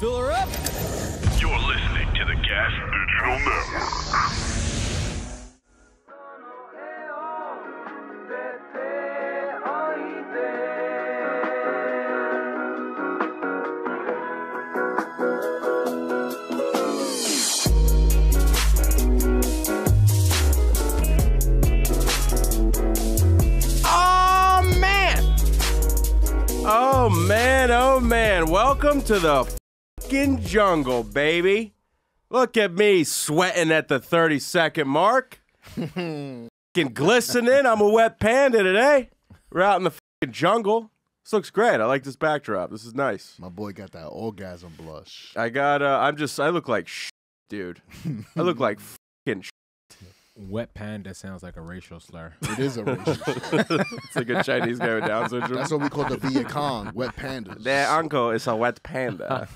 Fill her up. You're listening to the Gas Digital Network. Oh man! Oh man, oh man. Welcome to the fucking jungle, baby. Look at me sweating at the 30 second mark. fucking glistening. I'm a wet panda today. We're out in the fucking jungle. This looks great. I like this backdrop. This is nice. My boy got that orgasm blush. I got uh I'm just I look like sh- dude. I look like fucking sh- Wet panda sounds like a racial slur. It is a racial shit. It's like a Chinese guy with Down syndrome. That's what we call the Viet Cong, wet pandas. Their uncle is a wet panda.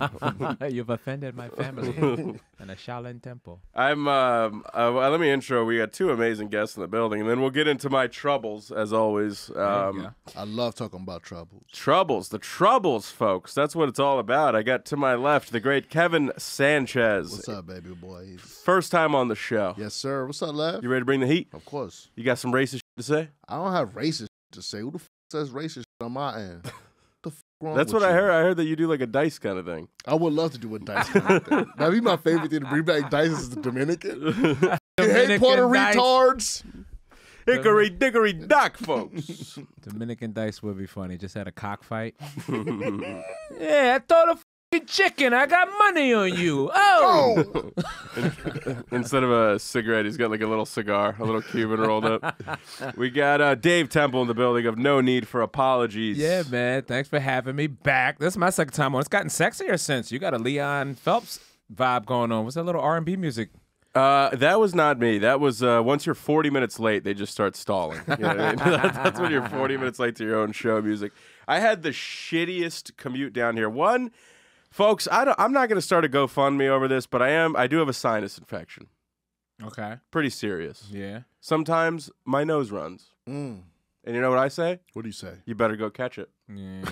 You've offended my family and a Shaolin temple. I'm. Um, uh, well, let me intro. We got two amazing guests in the building, and then we'll get into my troubles as always. Um, I love talking about troubles. troubles, the troubles, folks. That's what it's all about. I got to my left the great Kevin Sanchez. What's up, baby boy? First time on the show. Yes, sir. What's up, Lev? You ready to bring the heat? Of course. You got some racist shit to say? I don't have racist to say. Who the f- says racist shit on my end? the f- wrong That's with what I you? heard. I heard that you do like a dice kind of thing. I would love to do a dice. kind of thing. That'd be my favorite thing to bring back dice is the Dominican. hey, Puerto dice. retards. Hickory dickory dock, folks. Dominican dice would be funny. Just had a cockfight. yeah, I thought a fucking chicken. I got money on you. Oh. Oh, Instead of a cigarette, he's got like a little cigar, a little Cuban rolled up. We got uh, Dave Temple in the building of No Need for Apologies. Yeah, man. Thanks for having me back. This is my second time on. It's gotten sexier since. You got a Leon Phelps vibe going on. What's that little R and B music? Uh, that was not me. That was uh, once you're 40 minutes late, they just start stalling. You know what I mean? That's when you're 40 minutes late to your own show music. I had the shittiest commute down here. One, folks, I don't, I'm not going to start a GoFundMe over this, but I am. I do have a sinus infection. Okay. Pretty serious. Yeah. Sometimes my nose runs, Mm. and you know what I say? What do you say? You better go catch it. Yeah.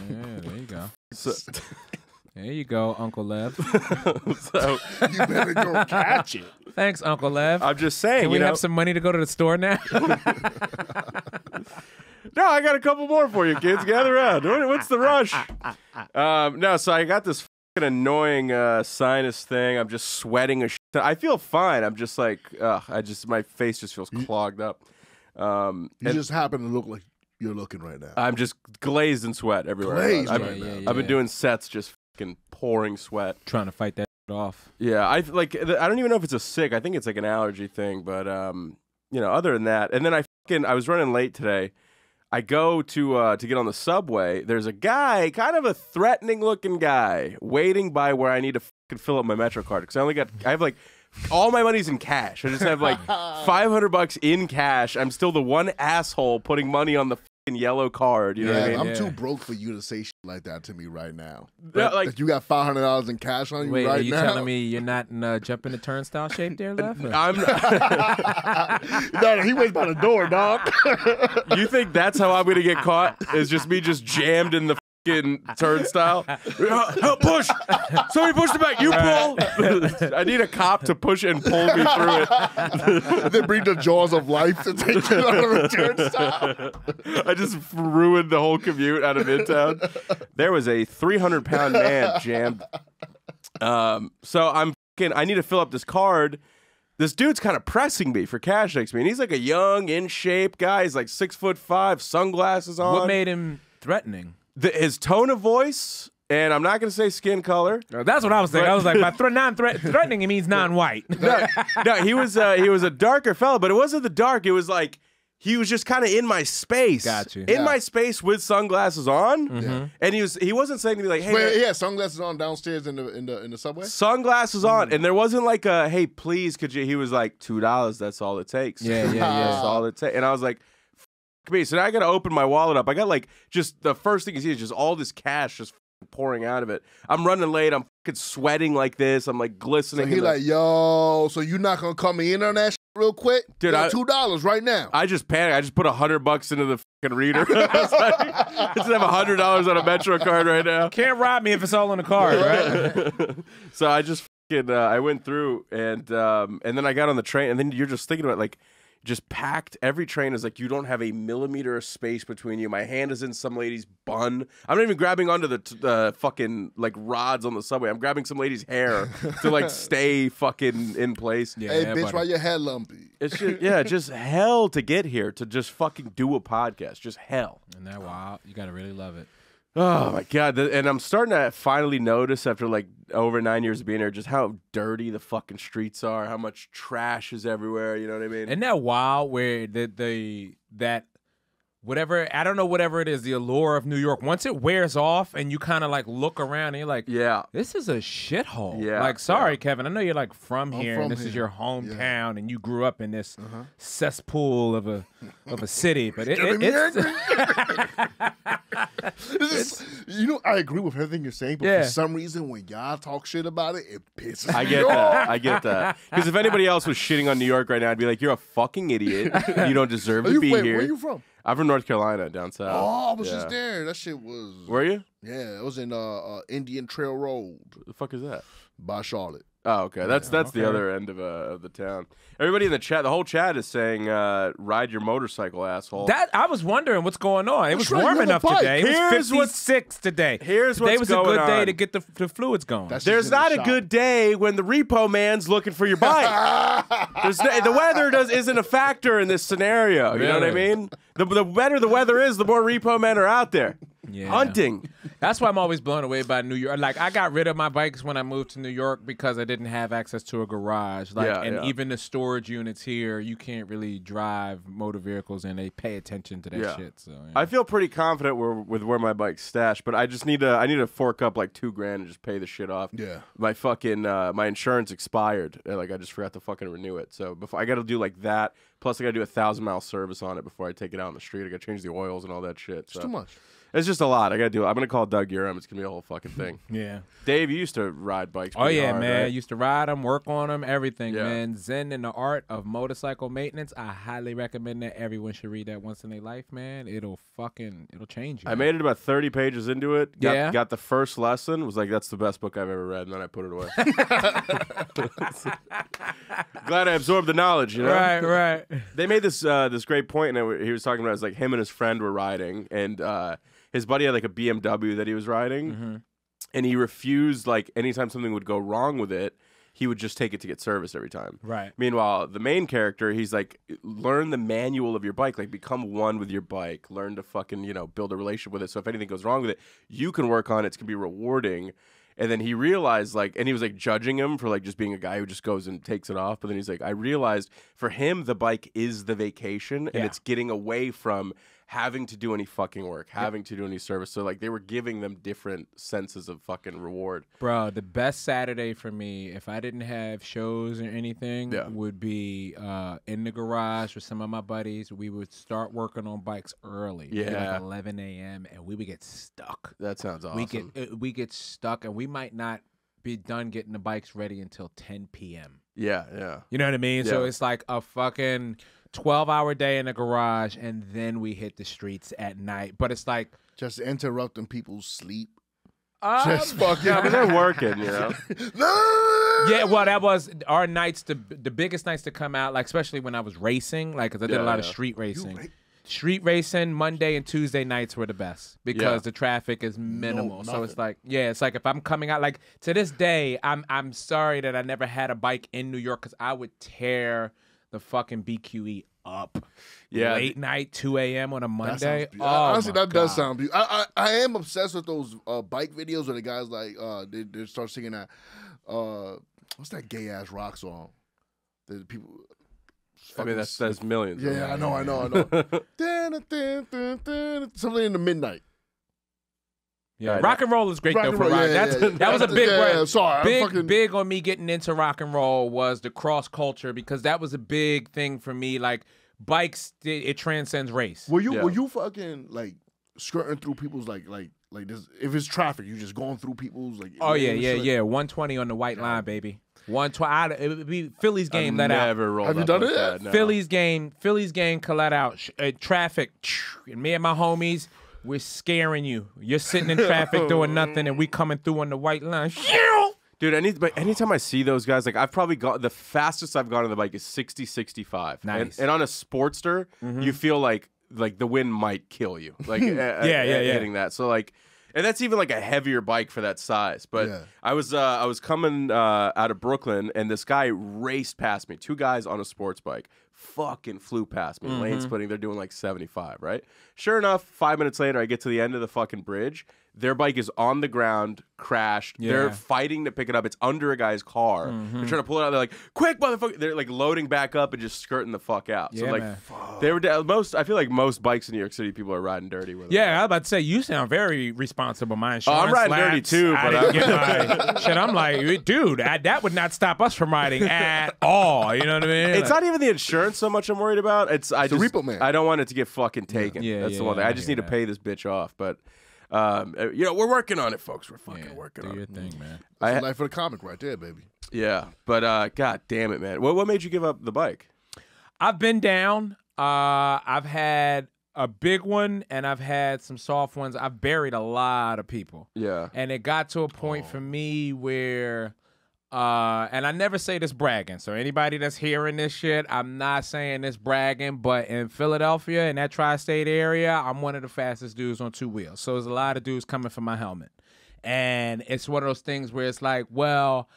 There you go. So, There you go, Uncle Lev. so You better go catch it. Thanks, Uncle Lev. I'm just saying. Can we you know, have some money to go to the store now? No, I got a couple more for you, kids. Gather around. What- What's the rush? Um, no, so I got this fucking annoying uh, sinus thing. I'm just sweating a shit. I feel fine. I'm just like, ugh, I just my face just feels clogged up. Um, You and just happen to look like you're looking right now. I'm just glazed in sweat everywhere. Glazed I've, right Yeah, now. yeah, I've been doing sets just fucking pouring sweat. Trying to fight that off. Yeah, I like. I don't even know if it's a sick. I think it's like an allergy thing. But um, you know, other than that, and then I fucking I was running late today. I go to uh, to get on the subway. There's a guy, kind of a threatening looking guy, waiting by where I need to fucking fill up my Metro card because I only got I have like all my money's in cash. I just have like 500 bucks in cash. I'm still the one asshole putting money on the yellow card. You know what I mean? I'm Yeah. too broke for you to say shit like that to me right now. Yeah, like- If you got five hundred dollars in cash on you Wait, right are you now. telling me you're not in uh, jumping the turnstile shape there, left? or- I'm. no, no, he waits by the door, dog. You think that's how I'm gonna get caught? Is just me just jammed in the fucking turnstile? Help push! Somebody push the back. You pull. I need a cop to push and pull me through it. they bring the jaws of life to take you out of the turnstile. I just ruined the whole commute out of Midtown. There was a 300 pound man jammed. Um, so I'm fucking. I need to fill up this card. This dude's kind of pressing me for cash next to me, and he's like a young, in shape guy. He's like six foot five, sunglasses on. what made him threatening? The, his tone of voice, and I'm not going to say skin color. Uh, That's what I was thinking. I was like, by thre- non-threat- threatening, it means non-white. No, no, he was uh, he was a darker fella, but it wasn't the dark. It was like he was just kind of in my space. Got you. In Yeah. my space with sunglasses on, Mm-hmm. and he was he wasn't saying to me like, "Hey, Wait, man, he had sunglasses on downstairs in the in the in the subway. sunglasses on," and there wasn't like a, "Hey, please, could you?" He was like, two dollars. That's all it takes. Yeah, yeah, yeah. That's all it takes. And I was like. F- me. So now I got to open my wallet up. I got like just the first thing you see is just all this cash just pouring out of it. I'm running late. I'm fucking sweating like this. I'm like So glistening. he like, yo, so you not gonna come in on that shit real quick? Dude, Yo, I- two dollars right now. I just panicked. I just put a hundred bucks into the fucking reader. I was like, I just have hundred dollars on a Metro card right now. Can't rob me if it's all on the card, right? so I just fucking uh, I went through and um, and then I got on the train and then you're just thinking about like just packed. Every train is like you don't have a millimeter of space between you. My hand is in some lady's bun. I'm not even grabbing onto the t- the fucking like rods on the subway. I'm grabbing some lady's hair to like stay fucking in place. Yeah, hey, bitch, buddy. why your head lumpy? It's just yeah, just hell to get here to just fucking do a podcast. Just hell. And that wild. You gotta really love it. Oh my god! And I'm starting to finally notice after like over nine years of being here, just how dirty the fucking streets are, how much trash is everywhere. You know what I mean? Isn't that wild where the the that whatever I don't know whatever it is, the allure of New York, once it wears off and you kind of like look around and you're like, yeah, this is a shithole. Yeah, Like, sorry, yeah. Kevin. I know you're like from I'm here from and this is your hometown and you grew up in this uh-huh. cesspool of a of a city, but it, it, me it's This you know, I agree with everything you're saying, but Yeah. for some reason, when y'all talk shit about it, it pisses I me get off. that. I get that. Because if anybody else was shitting on New York right now, I'd be like, "You're a fucking idiot. You don't deserve Are to you, be wait, here." where are you from? I'm from North Carolina, down south. oh, I was yeah. just there. That shit was. Were you? Yeah, it was in uh, uh, Indian Trail Road The fuck is that? by Charlotte. Oh, okay. That's that's the other end of uh, of the town. Everybody in the chat, the whole chat is saying, uh, "Ride your motorcycle, asshole." that I was wondering what's going on. It was right, warm you have a enough bike. today. It Here's was what's- 56 today. here's today what's was a good day on. to get the, the fluids going. That's There's just in the not a shop. good day when the repo man's looking for your bike. There's no, the weather does isn't a factor in this scenario. You know what I mean? The, the better the weather is, the more repo men are out there Yeah. hunting. That's why I'm always blown away by New York. Like I got rid of my bikes when I moved to New York because I didn't have access to a garage. Like Yeah, and yeah. even the storage units here, you can't really drive motor vehicles and they pay attention to that Yeah. shit. So yeah. I feel pretty confident where, with where my bike's stashed, but I just need to I need to fork up like two grand and just pay the shit off. Yeah. My fucking uh, my insurance expired. and, Like I just forgot to fucking renew it. So before I got to do like that. Plus I got to do a thousand mile service on it before I take it out on the street. I got to change the oils and all that shit. It's So too much. It's just a lot. I got to do. it. I'm gonna call Doug Urim. It's gonna be a whole fucking thing. yeah. Dave, you used to ride bikes. Oh yeah, hard, man. Right? used to ride them, work on them, everything, Yeah. man. Zen and the art of motorcycle maintenance. I highly recommend that everyone should read that once in their life, man. It'll fucking it'll change you. I man. made it about 30 pages into it. Got, Yeah? Got the first lesson. Was like, that's the best book I've ever read. And then I put it away. Glad I absorbed the knowledge, you know? Right, right. They made this uh, this great point, and he was talking about it was like him and his friend were riding, and uh, his buddy had like a BMW that he was riding, Mm-hmm. and he refused like anytime something would go wrong with it, he would just take it to get serviced every time. Right. Meanwhile, the main character, he's like, learn the manual of your bike, like become one with your bike, learn to fucking, you know, build a relationship with it. So if anything goes wrong with it, you can work on it. It's gonna be rewarding. And then he realized, like, and he was like judging him for like just being a guy who just goes and takes it off. But then he's like, I realized for him, the bike is the vacation, and Yeah. it's getting away from having to do any fucking work, having to do any service. So like they were giving them different senses of fucking reward. Bro, the best Saturday for me, if I didn't have shows or anything, Yeah. would be uh, in the garage with some of my buddies. We would start working on bikes early, Yeah. like 11 a.m., and we would get stuck. That sounds awesome. We get uh, we get stuck, and we might not be done getting the bikes ready until 10 p.m. yeah, yeah. You know what I mean? So it's like a fucking 12 hour day in the garage, and then we hit the streets at night. But it's like, Just interrupting people's sleep. um, Just fucking. Yeah, but they're working, you know. Yeah, well, that was our nights, the the biggest nights to come out, like especially when I was racing, like 'cause I did Yeah, a lot of street racing. ra- street racing Monday and Tuesday nights were the best because Yeah. the traffic is minimal. so it's like, yeah, it's like if I'm coming out, like to this day, I'm I'm sorry that I never had a bike in New York because I would tear the fucking BQE up. Yeah, late night, 2 a.m. on a Monday. sounds be- oh, honestly, my that does sound beautiful. I, I I am obsessed with those uh, bike videos where the guys like uh they, they start singing that uh what's that gay ass rock song? The people. I mean, that's that's millions. of yeah, them. I know, I know, I know. Something in the midnight. Yeah, Yeah, rock and roll is great Rock though for roll, rock. yeah, That's yeah, yeah. that was a big Yeah, word. yeah, sorry, big fucking- big on me getting into rock and roll was the cross culture because that was a big thing for me. Like bikes, it, it transcends race. Were you Yeah. were you fucking like skirting through people's like like like this? If it's traffic, you just going through people's like. Oh yeah, yeah, shit? yeah. 120 on the white line, baby. One twenty. It would be Phillies game let out. never rolled Have you up done it? that, no. Phillies game, Phillies game, can let out. Uh, traffic, and me and my homies, we're scaring you. You're sitting in traffic doing nothing, and we coming through on the white line. Dude, any, but anytime I see those guys, like I've probably got the fastest I've gone on the bike is 60, 65. Nice. And, and on a Sportster, you feel like like the wind might kill you. Like yeah, yeah, yeah. hitting that. So like, and that's even like a heavier bike for that size. But Yeah. I was uh, I was coming uh, out of Brooklyn, and this guy raced past me. Two guys on a sports bike, fucking flew past me. Lane splitting. Mm-hmm. They're doing like seventy five, right? Sure enough, five minutes later, I get to the end of the fucking bridge. Their bike is on the ground, crashed. They're fighting to pick it up. It's under a guy's car. They're mm-hmm. trying to pull it out. They're like, "Quick, motherfucker!" They're like loading back up and just skirting the fuck out. so like, man. they were da- most. I feel like most bikes in New York City, people are riding dirty with. them. Yeah, I was about to say you sound very responsible. My insurance. Oh, I'm riding dirty lapsed. too, I but didn't I'm- get my shit. I'm like, dude, I, that would not stop us from riding at all. You know what I mean? It's Like- not even the insurance so much I'm worried about. It's I the just repo man. I don't want it to get fucking taken. Yeah, That's yeah, the one thing. I just I need to pay this bitch off. But um, uh, you know, we're working on it, folks. We're fucking Yeah, working do on your it. thing, man. That's I- the life of the comic right there, baby. Yeah, but uh, god damn it, man. What what made you give up the bike? I've been down. Uh, I've had a big one, and I've had some soft ones. I've buried a lot of people. Yeah, and it got to a point for me where uh and I never say this bragging. So anybody that's hearing this shit, I'm not saying this bragging, but in Philadelphia in that tri-state area, I'm one of the fastest dudes on two wheels. So there's a lot of dudes coming for my helmet. And it's one of those things where it's like, well,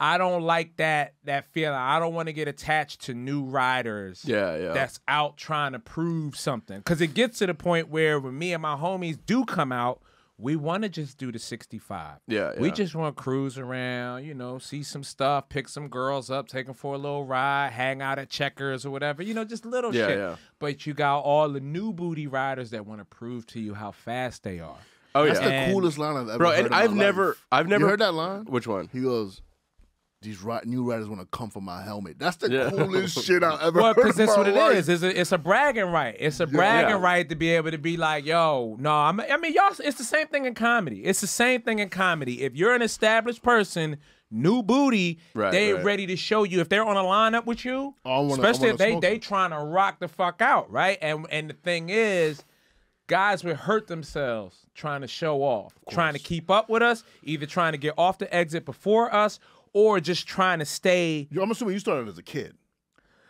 I don't like that that feeling. I don't want to get attached to new riders yeah, yeah. that's out trying to prove something. Because it gets to the point where when me and my homies do come out, we want to just do the 65. Yeah, We just want to cruise around, you know, see some stuff, pick some girls up, take them for a little ride, hang out at Checkers or whatever, you know, just little Yeah, shit. yeah. But you got all the new booty riders that want to prove to you how fast they are. oh That's yeah, the And- coolest line I've ever bro. heard. And in my I've life. never, I've never You heard that line? Which one? He goes, "These ri- new riders want to come for my helmet." That's the Yeah. coolest shit I've ever Well, heard. because that's what it life. is. It's a, it's a bragging right. It's a bragging Yeah. right to be able to be like, yo, no, I'm, I mean, y'all, it's the same thing in comedy. It's the same thing in comedy. If you're an established person, new booty, Right, they right. ready to show you. If they're on a lineup with you, Oh, wanna- especially if they smoke they trying to rock the fuck out, right? And and the thing is. Guys would hurt themselves trying to show off, trying to keep up with us, either trying to get off the exit before us or just trying to stay Yo, I'm assuming you started as a kid,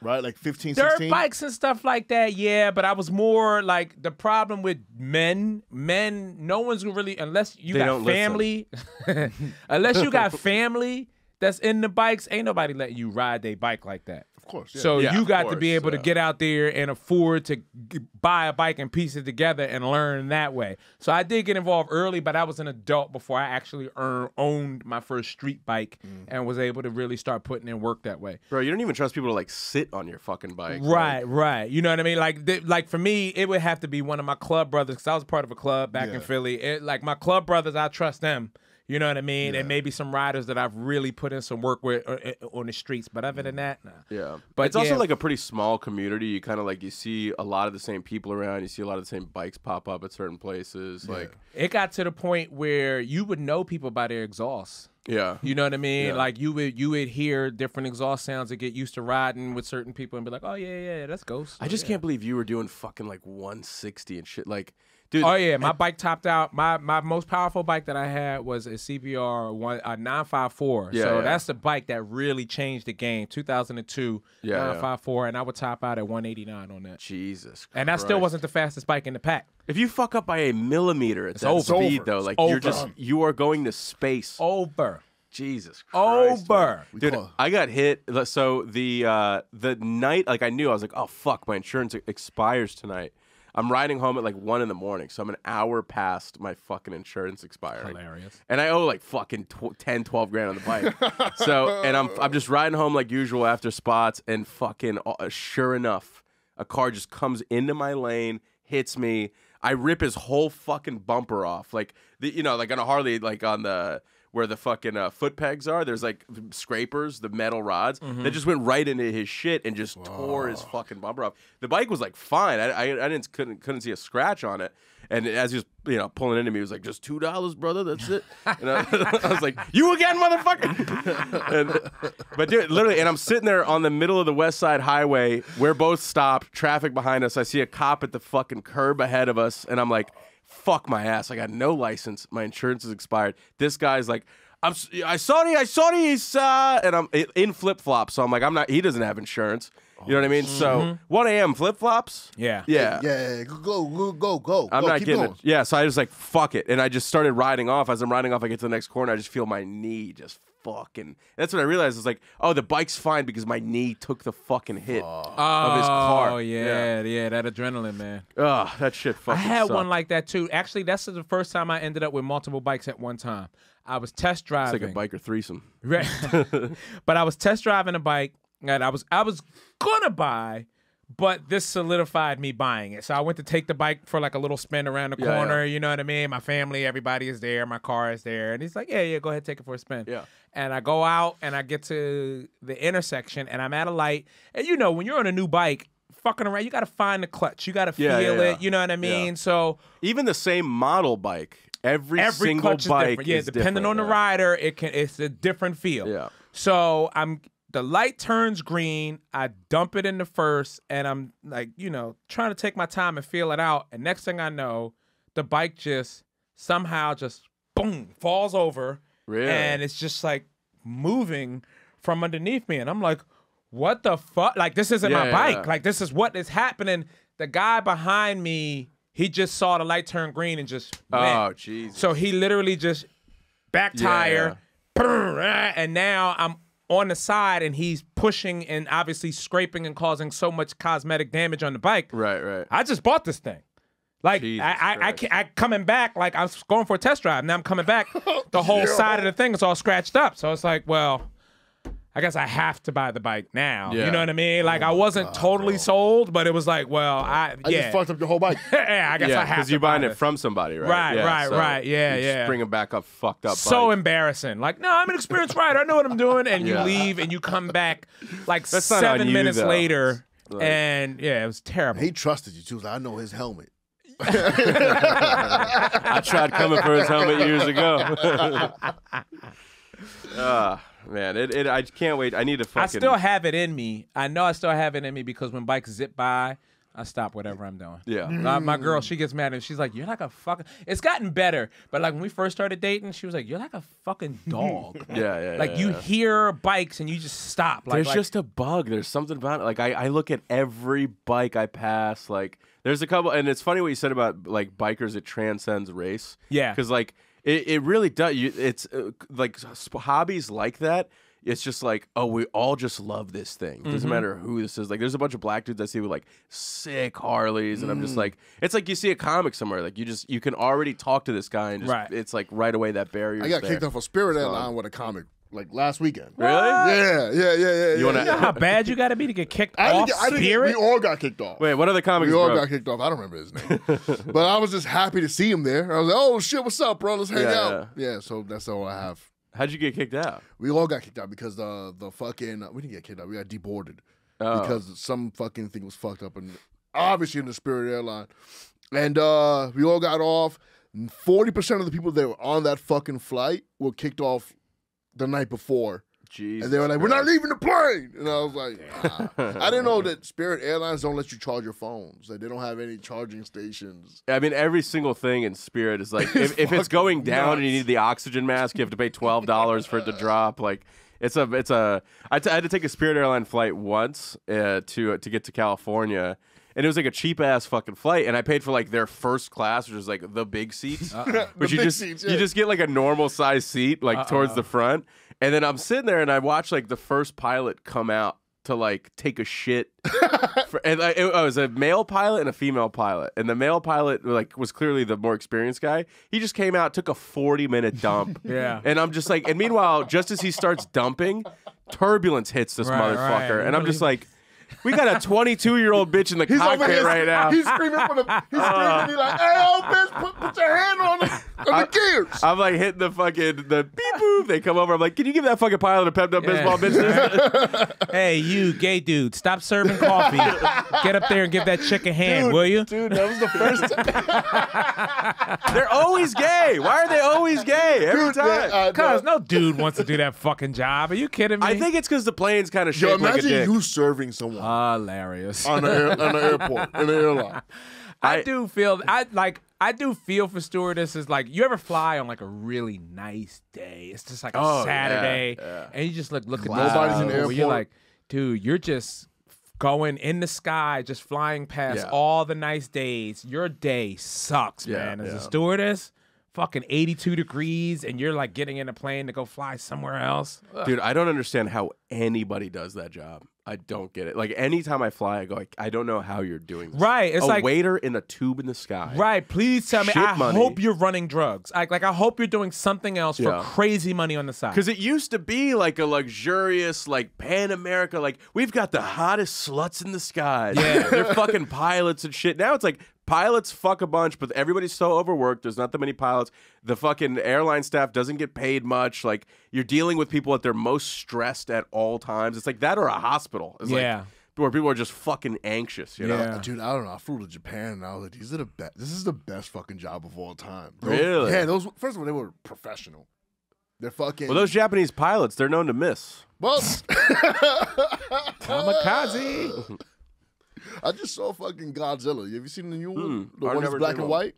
right? Like 15, dirt 16? bikes and stuff like that yeah but i was more like the problem with men men no one's gonna really unless you They got family unless you got family that's in the bikes ain't nobody letting you ride their bike like that Of course. Yeah. so Yeah, you of got to be course, able to get out there and afford to g- buy a bike and piece it together and learn that way. So I did get involved early, but I was an adult before I actually earn, owned my first street bike Mm. and was able to really start putting in work that way. Bro, you don't even trust people to like sit on your fucking bike. Right, right. You know what I mean? Like, th- like for me, it would have to be one of my club brothers because I was part of a club back Yeah. in Philly. It, like my club brothers, I trust them. You know what I mean? And maybe some riders that I've really put in some work with uh, uh, on the streets. But other than that, nah. Yeah, But it's also like a pretty small community. You kind of like you see a lot of the same people around. You see a lot of the same bikes pop up at certain places. Like, it got to the point where you would know people by their exhaust. yeah, You know what I mean? Yeah. Like you would you would hear different exhaust sounds and get used to riding with certain people and be like, oh yeah, yeah, that's Ghost. I just Yeah. can't believe you were doing fucking like 160 and shit. Like, dude, Oh yeah, my bike topped out. My my most powerful bike that I had was a CBR one a nine five four. Yeah, so yeah. that's the bike that really changed the game. Two thousand and two, Yeah, nine five four, and I would top out at one eighty nine on that. Jesus, And that still wasn't the fastest bike in the pack. If you fuck up by a millimeter at that over. speed, It's though, like It's you're just you are going to space. Over, Jesus Christ, over. Dude, I got hit. So the uh, the night, like I knew, I was like, oh fuck, my insurance expires tonight. I'm riding home at like one in the morning, so I'm an hour past my fucking insurance expiring. Hilarious. And I owe like fucking tw- 10, 12 grand on the bike. so, and I'm I'm just riding home like usual after spots, and fucking uh, sure enough, a car just comes into my lane, hits me. I rip his whole fucking bumper off, like the, you know, like on a Harley, like on the where the fucking uh, foot pegs are. There's like scrapers, the metal rods Mm-hmm. that just went right into his shit and just tore his fucking bumper off. The bike was like fine. I, I, I didn't couldn't couldn't see a scratch on it. And as he was you know pulling into me, he was like, "Just two dollars, brother. That's it." And I, I was like, "You again, motherfucker!" and, but dude, literally, and I'm sitting there on the middle of the West Side Highway. We're both stopped. Traffic behind us. I see a cop at the fucking curb ahead of us, and I'm like, "Fuck my ass! I got no license. My insurance is expired." This guy's like. I'm. s- I sorry. I sorry. He's uh, and I'm in flip flops. So I'm like, I'm not. He doesn't have insurance. You know what I mean? So 1 a.m. flip flops. Yeah. Yeah. Yeah, yeah, go, go, go, go. I'm go, not keep getting going. it. Yeah, so I was like, fuck it. And I just started riding off. As I'm riding off, I get to the next corner. I just feel my knee just fucking. That's what I realized. It's like, oh, the bike's fine because my knee took the fucking hit of his car. Oh yeah, yeah, that adrenaline, man. Ugh, that shit I had sucked. one like that too. Actually, that's the first time I ended up with multiple bikes at one time. I was test It's driving. like a biker threesome. Right. but I was test driving a bike and I was I was gonna buy, but this solidified me buying it. So I went to take the bike for like a little spin around the Yeah, corner. You know what I mean? My family, everybody is there. My car is there, and he's like, "Yeah, yeah, go ahead, take it for a spin." Yeah. And I go out and I get to the intersection and I'm at a light. And you know, when you're on a new bike, fucking around, you got to find the clutch. You got to Yeah, feel yeah, it. You know what I mean? Yeah. So Even the same model bike, every, every single bike is different. Yeah, is depending different, on the yeah. rider, it can it's a different feel. Yeah. So I'm the light turns green. I dump it in the first, and I'm like, you know, trying to take my time and feel it out. And next thing I know, the bike just somehow just boom falls over, Really? and it's just like moving from underneath me, and I'm like, what the fuck? Like this isn't Yeah, my bike. yeah. Like this is what is happening. The guy behind me, he just saw the light turn green and just went. Oh, jeez. So he literally just back tire, brr, ah, and now I'm on the side and he's pushing and obviously scraping and causing so much cosmetic damage on the bike. Right, right. I just bought this thing. Like Jesus I, I, I. I coming back, like I was going for a test drive. Now I'm coming back. The whole side of the thing is all scratched up. So it's like, well, I guess I have to buy the bike now. Yeah. You know what I mean? Like I wasn't totally sold, but it was like, well, I, I yeah, just fucked up your whole bike. yeah. I guess I yeah, have because you're buying buy it from somebody, right? Right, Yeah, right, so right. Yeah, you just yeah. Bring it back up, fucked up. so bike. embarrassing. Like, no, I'm an experienced rider. I know what I'm doing. And you Yeah. leave and you come back like That's seven you, minutes though. later. Like- and yeah, it was terrible. he trusted you too. Like, I know his helmet. I tried coming for his helmet years ago. Ah, man, it, it. I can't wait. I need to fucking. I still have it in me. I know I still have it in me because when bikes zip by, I stop whatever I'm doing. Yeah. My, my girl, she gets mad and she's like, "You're like a fucking." It's gotten better, but like when we first started dating, she was like, "You're like a fucking dog." Yeah, yeah. like yeah, you yeah. hear bikes and you just stop. Like, There's like, just a bug. There's something about it. Like I, I look at every bike I pass. Like there's a couple, and it's funny what you said about like bikers. It transcends race. Yeah. Because like it, it really does. You, it's uh, like hobbies like that. It's just like, oh, we all just love this thing. Doesn't Mm-hmm. matter who this is. Like, there's a bunch of black dudes I see with like sick Harleys, and I'm Mm. just like, it's like you see a comic somewhere. Like, you just you can already talk to this guy, and just, Right. it's like right away that barrier. I got kicked off a Spirit Airline with a comic like last weekend. Really? Yeah, yeah, yeah, yeah. You wanna- You know how bad you got to be to get kicked I off get, I didn't get, Spirit? we all got kicked off. Wait, what other comics? we all broke? got kicked off. I don't remember his name, but I was just happy to see him there. I was like, "Oh shit, what's up, bro? Let's hang Yeah, out." Yeah. so that's all I have. How'd you get kicked out? We all got kicked out because the the fucking we didn't get kicked out. We got deboarded Oh. because some fucking thing was fucked up, and obviously in the Spirit airline, and uh we all got off. Forty percent of the people that were on that fucking flight were kicked off the night before. Jesus And they were like, "We're not leaving the plane," and I was like, nah. "I didn't know that Spirit Airlines don't let you charge your phones. Like they don't have any charging stations." I mean, every single thing in Spirit is like, if, if it's going down and you need the oxygen mask, you have to pay twelve dollars for it to drop. Like, it's a, it's a. I, t- I had to take a Spirit airline flight once uh, to to get to California, and it was like a cheap ass fucking flight, and I paid for like their first class, which is like the big seats, uh-uh. which you big just seats, you just get like a normal size seat like uh-uh. towards the front, and then I'm sitting there and I watch like the first pilot come out to like take a shit for, and I, it, oh, I was a male pilot and a female pilot, and the male pilot like was clearly the more experienced guy. He just came out, took a forty minute dump, Yeah. and I'm just like, and meanwhile, just as he starts dumping, turbulence hits this Right, motherfucker, right. and I'm just like. We got a 22 year old bitch in the He's cockpit here, right now. He's screaming for the. He's screaming. He's like, "Hey, old bitch, put, put your hand on it." I'm the gears. I'm like hitting the fucking the beep boop. They come over. I'm like, can you give that fucking pilot a Pepto Yeah. Bismol business? hey, you gay dude, stop serving coffee. Get up there and give that chick a hand, will you? Dude, that was the first time. They're always gay. Why are they always gay every Dude, time? uh, Cause no dude wants to do that fucking job. Are you kidding me? I think it's because the plane's kind of Yo, shaped like a imagine dick. you serving someone hilarious. on the air, on the airport in the airline. I, I- do feel I like I do feel for stewardesses. Like you ever fly on like a really nice day? It's just like a Oh, Saturday, yeah. and you just look look at Nobody's in the where You're like, dude, you're just going in the sky, just flying past Yeah. all the nice days. Your day sucks, Yeah, man. As yeah. a stewardess, fucking 82 degrees, and you're like getting in a plane to go fly somewhere else. Ugh. Dude, I don't understand how anybody does that job. I don't get it. Like anytime I fly, I go, like, I don't know how you're doing this. Right, it's a like- waiter in a tube in the sky. Right, please tell me. Shit I money. hope you're running drugs. Like, like I hope you're doing something else for Yeah. crazy money on the side. Because it used to be like a luxurious, like Pan America, like we've got the hottest sluts in the sky. Yeah. they're fucking pilots and shit. Now it's like pilots fuck a bunch, but everybody's so overworked. There's not that many pilots. The fucking airline staff doesn't get paid much. Like you're dealing with people at their most stressed at all times. It's like that or a hospital. It's Yeah. like where people are just fucking anxious. You know. Yeah. Dude, I don't know. I flew to Japan and I was like, these are the best. This is the best fucking job of all time. Those- Really? Yeah, those, first of all, they were professional. They're fucking. Well, those Japanese pilots, they're known to miss. Well, Kamikaze. I just saw fucking Godzilla. Have you seen the new one? Hmm, The I've one that's black and one. white?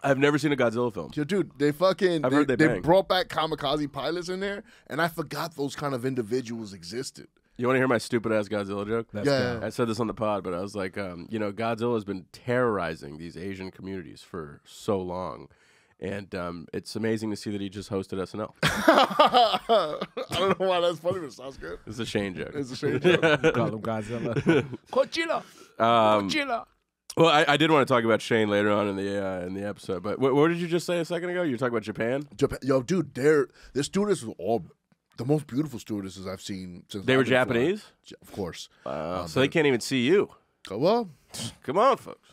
I've never seen a Godzilla film. Yo, dude, they fucking I've they, heard they bang. brought back kamikaze pilots in there, and I forgot those kind of individuals existed. You want to hear my stupid ass Godzilla joke? Let's Yeah. I said this on the pod, but I was like, um, you know, Godzilla has been terrorizing these Asian communities for so long. And um, it's amazing to see that he just hosted SNL. I don't know why that's funny, but it sounds good. It's a Shane joke. It's a shame. joke. Call him Godzilla. Godzilla. Um, Godzilla. well, I, I did want to talk about Shane later on in the uh, in the episode, but what, what did you just say a second ago? You were talking about Japan. Japan, yo, dude, they're the stewardesses were all the most beautiful stewardesses I've seen since They I've were been flying. Japanese, Ja- of course. uh, so they can't even see you. Oh, well, Come on, folks.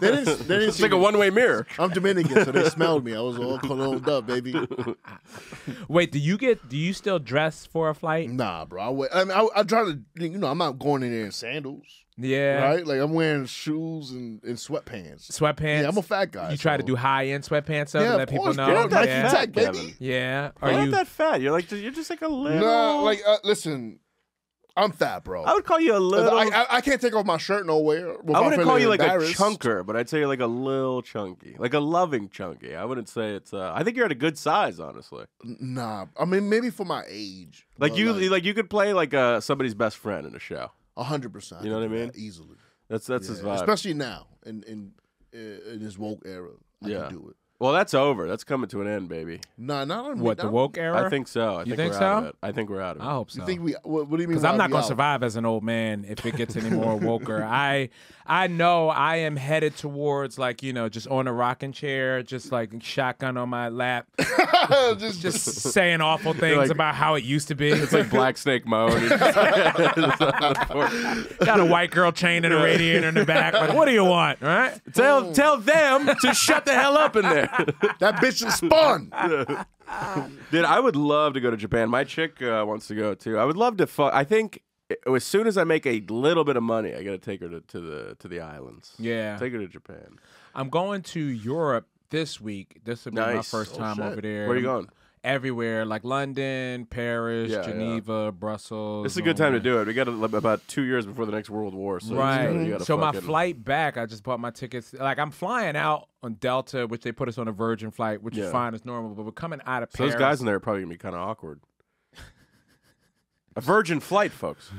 they didn't. They didn't It's see like a one way mirror. I'm Dominican, so they smelled me. I was all cologned up, baby. Wait, do you get? Do you still dress for a flight? Nah, bro. I, wear, I mean, I, I try to, you know, I'm not going in there in sandals, Yeah. right? Like I'm wearing shoes and, and sweatpants. Sweatpants. Yeah, I'm a fat guy. You try to do high end sweatpants though, Yeah, to of let people course, know. bro. You're not that yeah. fat, baby. Kevin. yeah. You're Are not you? that fat. You're like you're just like a little. Nah, like uh, listen, I'm fat, bro. I would call you a little. I, I, I can't take off my shirt nowhere. I wouldn't call you like a chunker, but I'd say you're like a little chunky, like a loving chunky. I wouldn't say it's. Uh, I think you're at a good size, honestly. Nah, I mean maybe for my age. Like you, like, like you could play like uh, somebody's best friend in a show. hundred percent. You know what I mean? Easily, That's that's his vibe. especially now in in in this woke era. I Yeah. can do it. Well, that's over. That's coming to an end, baby. Nah, not on what the now. woke era? I think so. I You think, think we're out of so? it. I think we're out of it. I hope so. You think we? What, what do you mean? because I'm not gonna survive as an old man if it gets any more woker. I I know I am headed towards like you know just on a rocking chair, just like shotgun on my lap, just, just saying awful things like- about how it used to be. It's like Black Snake Moan. Got a white girl chain and a radiator in the back. Like, what do you want? Right? tell tell them to shut the hell up in there. That bitch is spun. Dude, I would love to go to Japan. My chick uh, wants to go too. I would love to. Fu- I think as soon as I make a little bit of money, I got to take her to, to the to the islands. Yeah. take her to Japan. I'm going to Europe this week. This will be my first Oh, time shit. over there. Where are you going? Everywhere, like London, Paris, Yeah, yeah. Geneva, Brussels. It's a good time to do it. We got about two years before the next World War. So Right. gotta- you gotta so my fucking- flight back, I just bought my tickets. Like I'm flying out on Delta, which they put us on a Virgin flight, which Yeah. is fine it's normal. But we're coming out of So Paris. those guys in there are probably gonna be kind of awkward. A virgin flight, folks.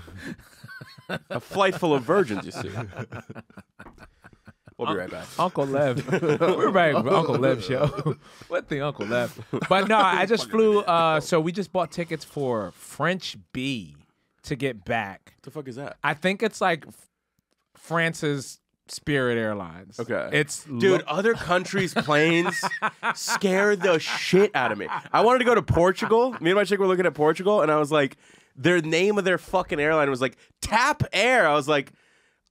a flight full of virgins. You see. We'll be right back. Uncle Lev. We're back with Uncle Lev show. what the Uncle Lev? But no, I just flew. Uh, so we just bought tickets for French Bee to get back. What the fuck is that? I think it's like France's Spirit Airlines. Okay. It's Dude, other countries' planes scare the shit out of me. I wanted to go to Portugal. Me and my chick were looking at Portugal, and I was like, their name of their fucking airline was like Tap Air. I was like,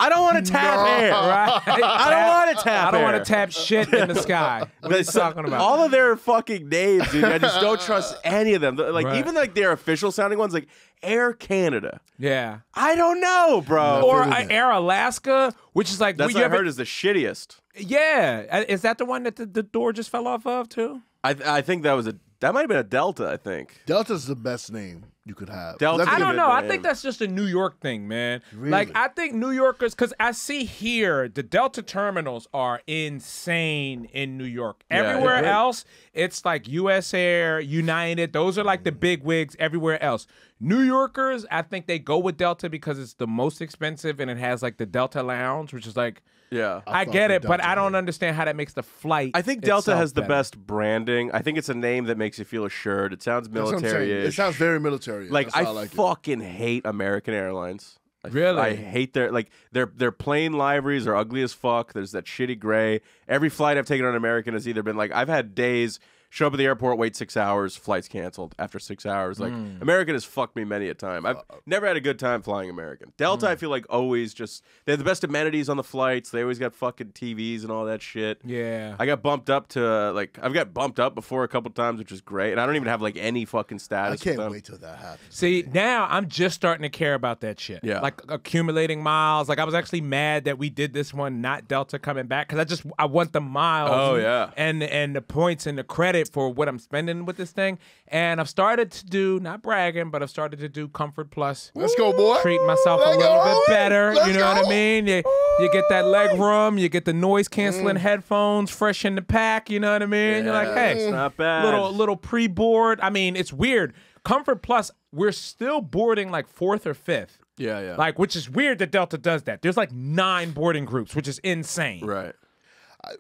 I don't want to tap No. air. Right? I don't want to tap I don't want to tap shit in the sky. What are you talking about? All of their fucking names, dude. I just don't trust any of them. Like Right. even like their official sounding ones, like Air Canada. yeah. I don't know, bro. Or uh. Air Alaska, which is like, That's will what you I ever- heard is the shittiest. Yeah, Uh, is that the one that the, the door just fell off of too? I I think that was a that might have been a Delta. I think. Delta's the best name you could have. Delta- I don't know. I think that's just a New York thing, man. Like I think New Yorkers, because I see here the Delta terminals are insane in New York. Yeah, Everywhere yeah. else, it's like U.S. Air, United. Those are like the big wigs. Everywhere else, New Yorkers, I think they go with Delta because it's the most expensive and it has like the Delta Lounge, which is like. Yeah. I, fuck get with it, but I don't man. understand how that makes the flight. I think Delta itself has the better. best branding. I think it's a name that makes you feel assured. It sounds That's what I'm saying. military It sounds very military. like I, I like it. fucking hate American Airlines. I, Really? I hate their like their their plane liveries are ugly as fuck. There's that shitty gray. Every flight I've taken on American has either been like I've had days show up at the airport, wait six hours, flights canceled after six hours. Like Hmm. American has fucked me many a time. I've never had a good time flying American. Delta, Hmm. I feel like always just they have the best amenities on the flights. They always got fucking TVs and all that shit. Yeah. I got bumped up to uh, like I've got bumped up before a couple times, which is great. And I don't even have like any fucking status. I can't them. wait till that happens. See, now I'm just starting to care about that shit. Yeah. Like accumulating miles. Like I was actually mad that we did this one, not Delta coming back, because I just I want the miles. Oh, and- yeah. And and the points and the credit for what I'm spending with this thing. And I've started to do not bragging, but I've started to do Comfort Plus. Let's go, boy. Treat myself a Let's little go. bit better. Let's you know what I mean? You, you get that leg room, you get the noise canceling Mm. headphones fresh in the pack. You know what I mean? You're like, hey, it's not bad. little little pre-board. I mean, it's weird. Comfort Plus, we're still boarding like fourth or fifth. Yeah, yeah. Like, which is weird that Delta does that. There's like nine boarding groups, which is insane. right.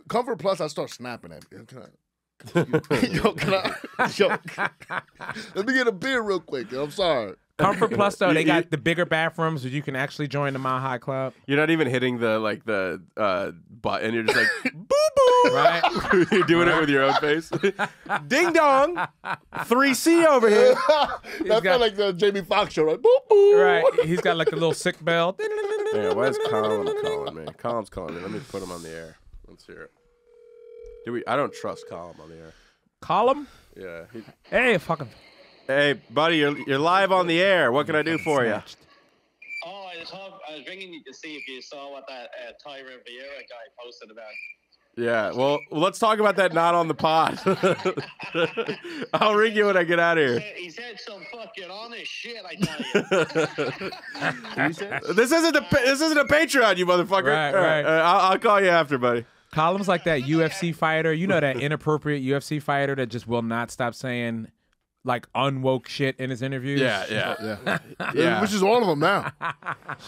Comfort Plus, I start snapping at. Can I? yo, can I? Yo, let me get a beer real quick. I'm sorry. Comfort Plus though, they got the bigger bathrooms where you can actually join the Mile High Club. You're not even hitting the like the uh, button. You're just like boo boo. Right. You're doing it with your own face. Ding dong. Three C over here. that got- felt like the Jamie Foxx show, right? Boop, boop. Right. He's got like a little sick bell. Yeah, why is Colin calling me? Colin's calling me. Let me put him on the air. Let's hear it. Do we? I don't trust Colin on the air. Column. Yeah. he- Hey, fucking. hey, buddy, you're you're live on the air. What can I do for you? Oh, I was, hope, I was ringing you to see if you saw what that uh, Tyra Vieira guy posted about. Yeah. Well, let's talk about that not on the pod. I'll ring you when I get out of here. He said some fucking honest shit, I tell you. This isn't a this isn't a Patreon, you motherfucker. Right, All right. uh, I'll, I'll call you after, buddy. Column's like that UFC fighter. You know that inappropriate UFC fighter that just will not stop saying like unwoke shit in his interviews. yeah, Yeah. Yeah. Which is all of them now.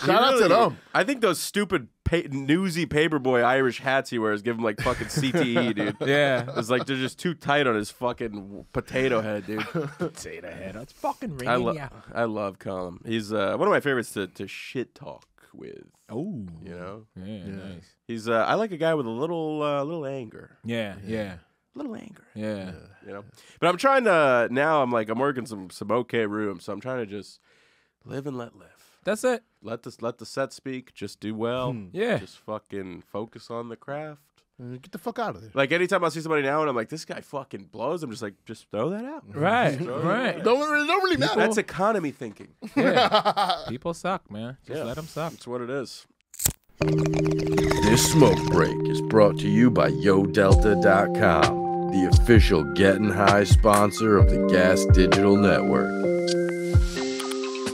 Shout out to them. I think those stupid pa- newsy paperboy Irish hats he wears give him like fucking CTE, dude. Yeah. It's like they're just too tight on his fucking potato head, dude. Potato head. It's fucking ringing I, lo- ya. I love Colin. He's uh, one of my favorites to, to shit talk with. Oh. You know, Yeah, nice. he's uh, I like a guy with a little uh, little anger, Yeah, yeah, little anger. yeah. You know, but I'm trying to now. I'm like I'm working some some okay rooms, so I'm trying to just live and let live. That's it. Let this let the set speak. Just do well. Yeah. Just fucking focus on the craft. Uh, Get the fuck out of there. Like anytime I see somebody now and I'm like, this guy fucking blows. I'm just like, just throw that out. Right, right. Don't really, don't really matter. That's economy thinking. Yeah. People suck, man. Just Yeah. let them suck. That's what it is. This smoke break is brought to you by YoDelta.com, the official Getting High sponsor of the Gas Digital Network.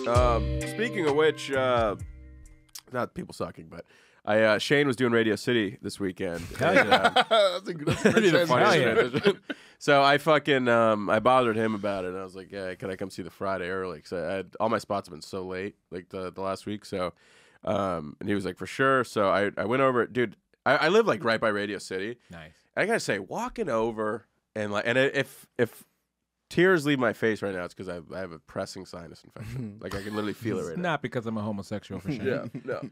Um, speaking of which, uh, not people sucking, but I uh, Shane was doing Radio City this weekend. And, uh, that's a, that's a That'd great the funniest Hell yeah. transition. so I fucking um I bothered him about it and I was like, yeah, can I come see the Friday early? Because I had all my spots have been so late, like the the last week. So, um, and he was like, for sure. So I I went over, dude. I, I live like right by Radio City. Nice. I gotta say, walking over and like, and if if tears leave my face right now, it's because I, I have a pressing sinus infection. like I can literally feel it right now. Not because I'm a homosexual for sure. Yeah, no.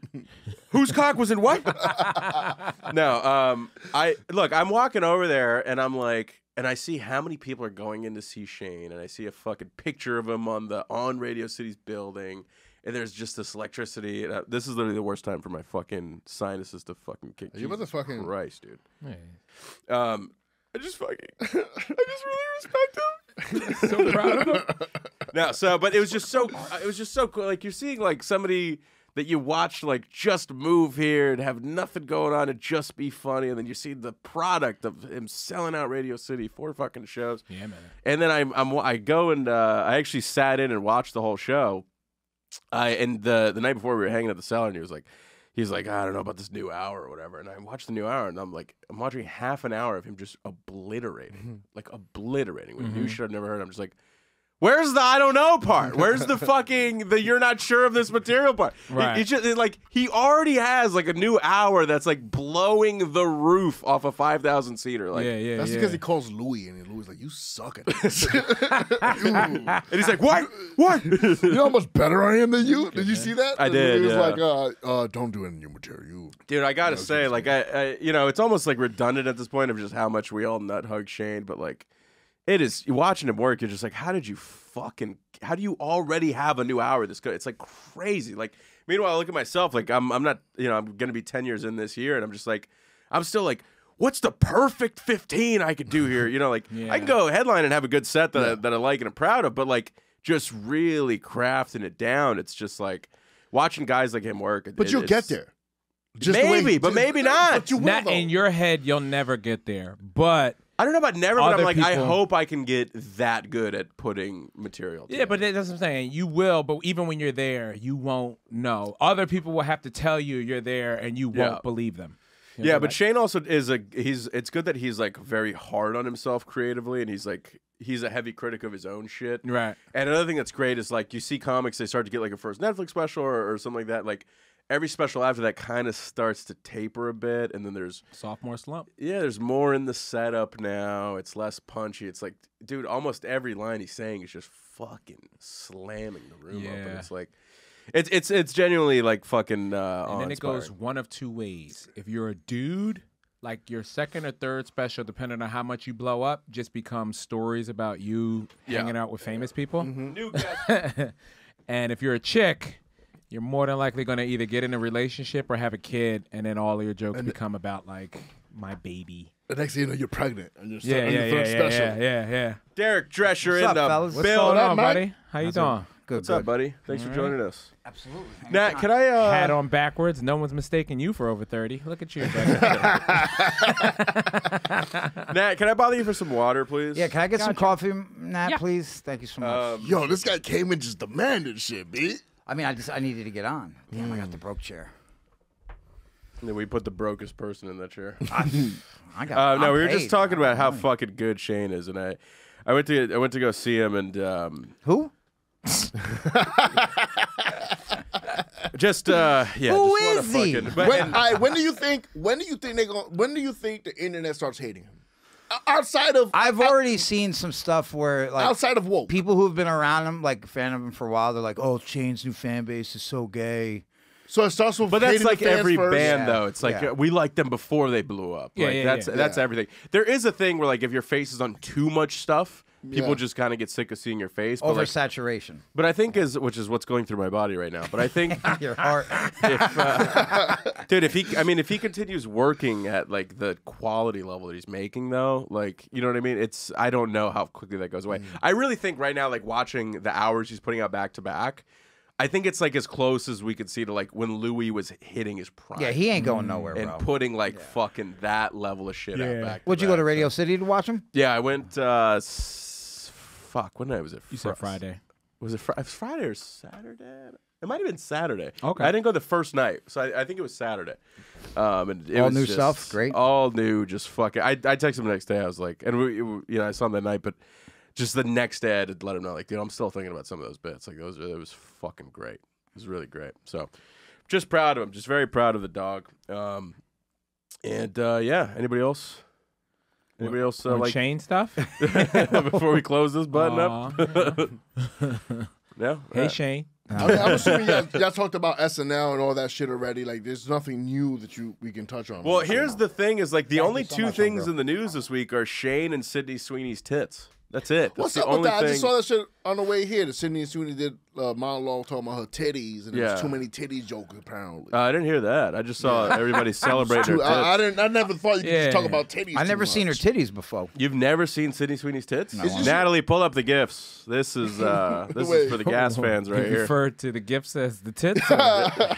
Whose cock was in what? no, um, I look. I'm walking over there, and I'm like, and I see how many people are going in to see Shane, and I see a fucking picture of him on the on Radio City's building, and there's just this electricity. And, uh, this is literally the worst time for my fucking sinuses to fucking kick. You about to Jesus fucking- Christ, dude. Hey, Um, I just fucking, I just really respect him. so proud of him. No, so but it was just so it was just so cool. Like you're seeing like somebody that you watch like just move here and have nothing going on and just be funny, and then you see the product of him selling out Radio City four fucking shows. Yeah, man. And then I'm, I'm I go and uh, I actually sat in and watched the whole show. I and the the night before we were hanging at the cellar, and he was like, he's like, I don't know about this new hour or whatever. And I watched the new hour, and I'm like, I'm watching half an hour of him just obliterating, mm-hmm. like obliterating with new mm-hmm. shit I've never heard. I'm just like. Where's the I don't know part? Where's the fucking the you're not sure of this material part? It- Right. it's just it's like he already has like a new hour that's like blowing the roof off a five thousand seater. Like yeah, yeah, That's yeah. because he calls Louis, and Louis like, "You suck at this." And he's like, what? What? you know how much better I am than you? Did you see that? I And did, He was yeah. like, uh, uh, "Don't do any new material." You Dude, I gotta say, like, I, I, you know, it's almost like redundant at this point of just how much we all nut hug Shane, but like, it is you watching him work. You're just like, how did you fucking? How do you already have a new hour this good? It's like crazy. Like, meanwhile, I look at myself. Like, I'm, I'm not, you know, I'm gonna be ten years in this year, and I'm just like, I'm still like. What's the perfect 15 I could do here? You know, like I can go headline and have a good set that, I, that I like and I'm proud of, but like just really crafting it down. It's just like watching guys like him work. it- but it- you'll get there. Just Maybe, he but maybe not. But you will, Not though. in your head, you'll never get there. But I don't know about never, but I'm like, I people- hope I can get that good at putting material. yeah, but that's what I'm saying. You will, but even when you're there, you won't know. Other people will have to tell you you're there, and you won't Yeah. believe them. You know, yeah, but like- Shane also is a he's. It's good that he's like very hard on himself creatively, and he's like he's a heavy critic of his own shit. right. And another thing that's great is like you see comics, they start to get like a first Netflix special or, or something like that. Like every special after that kind of starts to taper a bit, and then there's Sophomore slump. yeah, there's more in the setup now. It's less punchy. It's like, dude, almost every line he's saying is just fucking slamming the room up, and Yeah. it's like, it's it's it's genuinely like fucking. Uh, And then it goes one of two ways. If you're a dude, like your second or third special, depending on how much you blow up, just becomes stories about you Yeah. hanging out with famous people. New guy. and if you're a chick, you're more than likely going to either get in a relationship or have a kid, and then all of your jokes become about like my baby. The next thing you know, you're pregnant, and you're Yeah, yeah, yeah, yeah, special. yeah, yeah, yeah. Derek Drescher What's in up, the fellas? What's building. going on, buddy? How you doing? Good. What's up, buddy? Thanks for joining us. Absolutely. Nat, can I? Uh, Hat on backwards. No one's mistaking you for over thirty. Look at you. Nat, can I bother you for some water, please? Yeah, can I get some coffee, Nat, please? Thank you so much. Um, Yo, this guy came in just demanded shit, b. I mean, I just I needed to get on. Damn, I got the broke chair. and then we put the brokest person in that chair. I got. Uh, no, I'm we were paid. just talking about how fucking good Shane is, and I, I went to I went to go see him, and um, Who? just uh, yeah, Who just wanna is he? Fucking, but, When, and- I, when do you think? When do you think they go? When do you think the internet starts hating him? O- Outside of I've already seen some stuff where like outside of woke. people who've been around him, like fan of him for a while, they're like, "Oh, Shane's new fan base is so gay." So it starts with But that's like every first. band, Yeah, though. It's like yeah. uh, we liked them before they blew up. Yeah, like, yeah, that's yeah. that's Yeah. everything. There is a thing where like if your face is on too much stuff, people Yeah. just kind of get sick of seeing your face. But, like, but I think is which is what's going through my body right now. But I think Your heart. if uh, dude, if he, I mean, if he continues working at like the quality level that he's making, though, like you know what I mean. It's I don't know how quickly that goes Mm. away. I really think right now, like watching the hours he's putting out back to back. I think it's like as close as we could see to like when Louis was hitting his prime. yeah, he ain't going nowhere, and bro. putting like fucking that level of shit Yeah. out back. Would you go to back. Radio City to watch him? Yeah, I went. uh s- Fuck, what night was it? You said Friday. Was it, fri- it was Friday or Saturday? It might have been Saturday. Okay. I didn't go the first night, so I, I think it was Saturday. Um, and it All was new just stuff? Great. All new, just fucking. I I texted him the next day. I was like, and we, you know, I saw him that night, but just the next day, I had to let him know, like, dude, I'm still thinking about some of those bits. Like, those, it was fucking great. It was really great. So, just proud of him. Just very proud of the dog. Um, and uh, yeah, anybody else? Anybody else uh, like Shane stuff. before we close this button up? Aw. No. hey Uh, Shane. I mean, I'm assuming y'all, y'all talked about SNL and all that shit already. Like, there's nothing new that you we can touch on. Well, here's the thing: is like the Thank only so two much, things homegirl. in the news this week are Shane and Sydney Sweeney's tits. That's it. That's What's the up with only that? I just saw that shit on the way here, the Sydney and Sweeney did a monologue talking about her titties, and Yeah. there's too many titties jokes apparently. Uh, I didn't hear that. I just saw everybody celebrating her Too- tits. I, I didn't. I never thought you could Yeah. just talk about titties. I too never seen her titties before. You've never seen Sydney Sweeney's tits? No, I'm- Natalie, pull up the gifs. This is uh, this is for the gas fans right you here. refer to the gifts as the tits.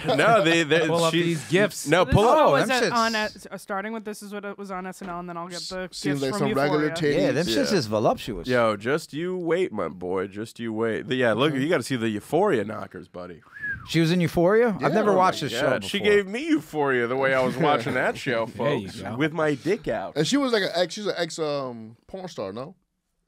no, they, they Pull up these gifts. No, pull is up. what Oh, was them it on S- uh, starting with this is what it was on SNL, and then I'll get the Seems gifts like from some regular Euphoria. titties. Yeah, them shits Yeah. is voluptuous. Yo, just you wait, my boy. Just you wait. The- yeah, look, you got to see the Euphoria knockers, buddy. She was in Euphoria. I've never Oh watched my this show. God, Before. She gave me Euphoria the way I was watching that show, There you folks, go. with my dick out. And she was like an ex. She's an ex um porn star. No.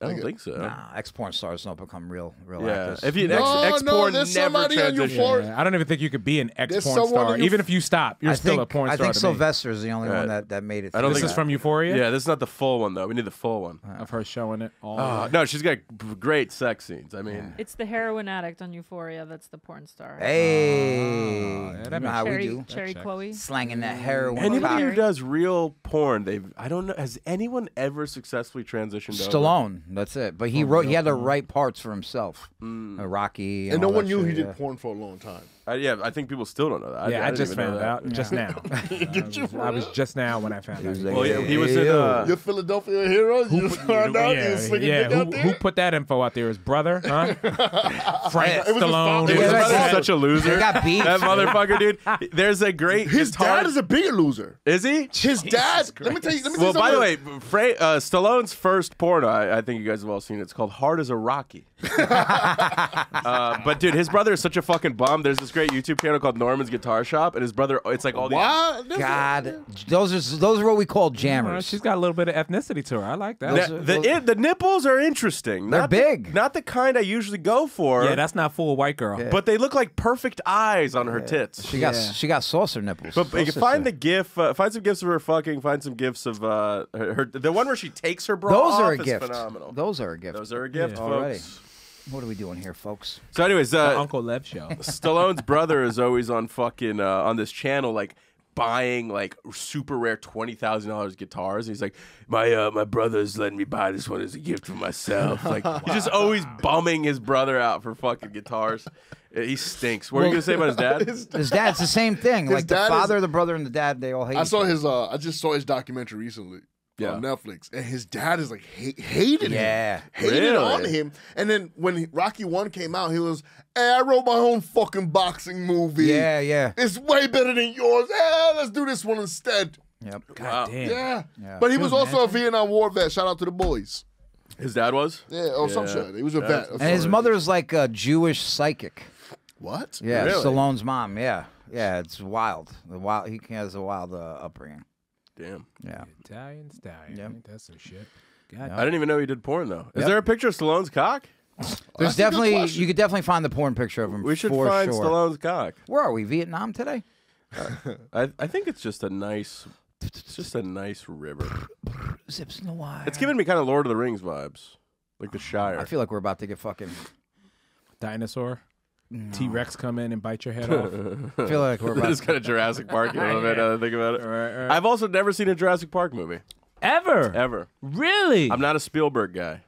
I don't Like, think so. Nah, ex porn stars don't become real, real Yeah, actors. if you No, ex, no, porn there's never somebody on transition. Euphoria- Yeah, I don't even think you could be an ex There's porn star. Even if you stop, you're I still think, a porn I star. I think. Sylvester is the only Right. one that, that made it. I don't This think is so. from Euphoria. Yeah, this is not the full one though. We need the full one. of her showing it all. Uh, no, she's got great sex scenes. I mean, It's the heroin addict on Euphoria that's the porn star. Hey, yeah, that know how we Cherry, do. Cherry. Chloe. Slanging that heroin. anybody who does real porn, they've I don't know. Has anyone ever successfully transitioned? over? Stallone. That's it. But he wrote. He had to write parts for himself. Uh, Rocky. And, And no all one that knew shit, he did yeah. porn for a long time. I, yeah, I think people still don't know that. yeah, I, didn't just found that. out just now. I, was, I was just now when I found out. Well, yeah, he was in. Ew. Uh, You're Philadelphia hero. You just found out yeah, was yeah. Who, out there. who put that info out there? His brother, huh? Frank It was Stallone. father. his Yeah, brother's such a loser. They got beat. That motherfucker, dude. There's a great. His guitar- dad is a bigger loser. Is he? His dad. Let me tell you. Let me tell Well, you by the way, Fra- uh, Stallone's first porno, I, I think you guys have all seen it. It's called Hard as a Rocky. uh, but dude, his brother is such a fucking bum. There's this great YouTube channel called Norman's Guitar Shop, and his brother, it's like all these. Why? That's- God, those are those are what we call Well, jammers. she's got a little bit of ethnicity to her. I like that. The, the, it- the nipples are interesting. They're Not the- big. not the kind I usually go for. yeah, that's not full white girl. but they look like perfect eyes on her tits. She got Yeah. she got saucer nipples. But you Saucer find the shit. gif. Uh, find some gifs of her fucking. Find some gifs of uh, her, her. The one where she takes her bra Those off are a is gift. phenomenal. Those are a gift. Those are a gift, Yeah. folks. Already. What are we doing here, folks? So, anyways, The uh, Uncle Lev show. Stallone's brother is always on fucking uh, on this channel, like buying like super rare twenty thousand dollars guitars. And he's like, my uh, my brother's letting me buy this one as a gift for myself. Like he's just always bumming his brother out for fucking guitars. Uh, He stinks. What are you gonna say about his dad? His dad's the same thing. His like the dad is- father, the brother, and the dad, they all hate. I saw other. his. Uh, I just saw his documentary recently Yeah. on Netflix, and his dad is like hate, hated Yeah. him, hated Really? on him. And then when he- Rocky One came out, he was, "Hey, I wrote my own fucking boxing movie. Yeah, yeah. it's way better than yours. Hey, let's do this one instead." Yep. God damn. Yeah, Yeah. but he was also a Vietnam War vet. Shout out to the boys. His dad was. Yeah, or some shit. He was a vet. And his mother is like a Jewish psychic. what? Yeah, Really? Stallone's mom. Yeah, yeah. It's wild. The wild. He has a wild uh, upbringing. Damn. Yeah. Italian stallion. Yep. Ain't that some shit? God I didn't even know he did porn though. Is Yep. there a picture of Stallone's cock? There's that's a good definitely you could definitely find the porn picture of him. We should for find sure. Stallone's cock. Where are we? Vietnam today? I, I think it's just a nice, it's just a nice river. Zips in the wire. It's giving me kind of Lord of the Rings vibes, like the Shire. I feel like we're about to get fucking. Dinosaur. T Rex come in and bite your head off. I feel like we're about. it's kind of Jurassic Park a little bit. Now that I think about it. Right, right. I've also never seen a Jurassic Park movie Ever? ever. Really? I'm not a Spielberg guy.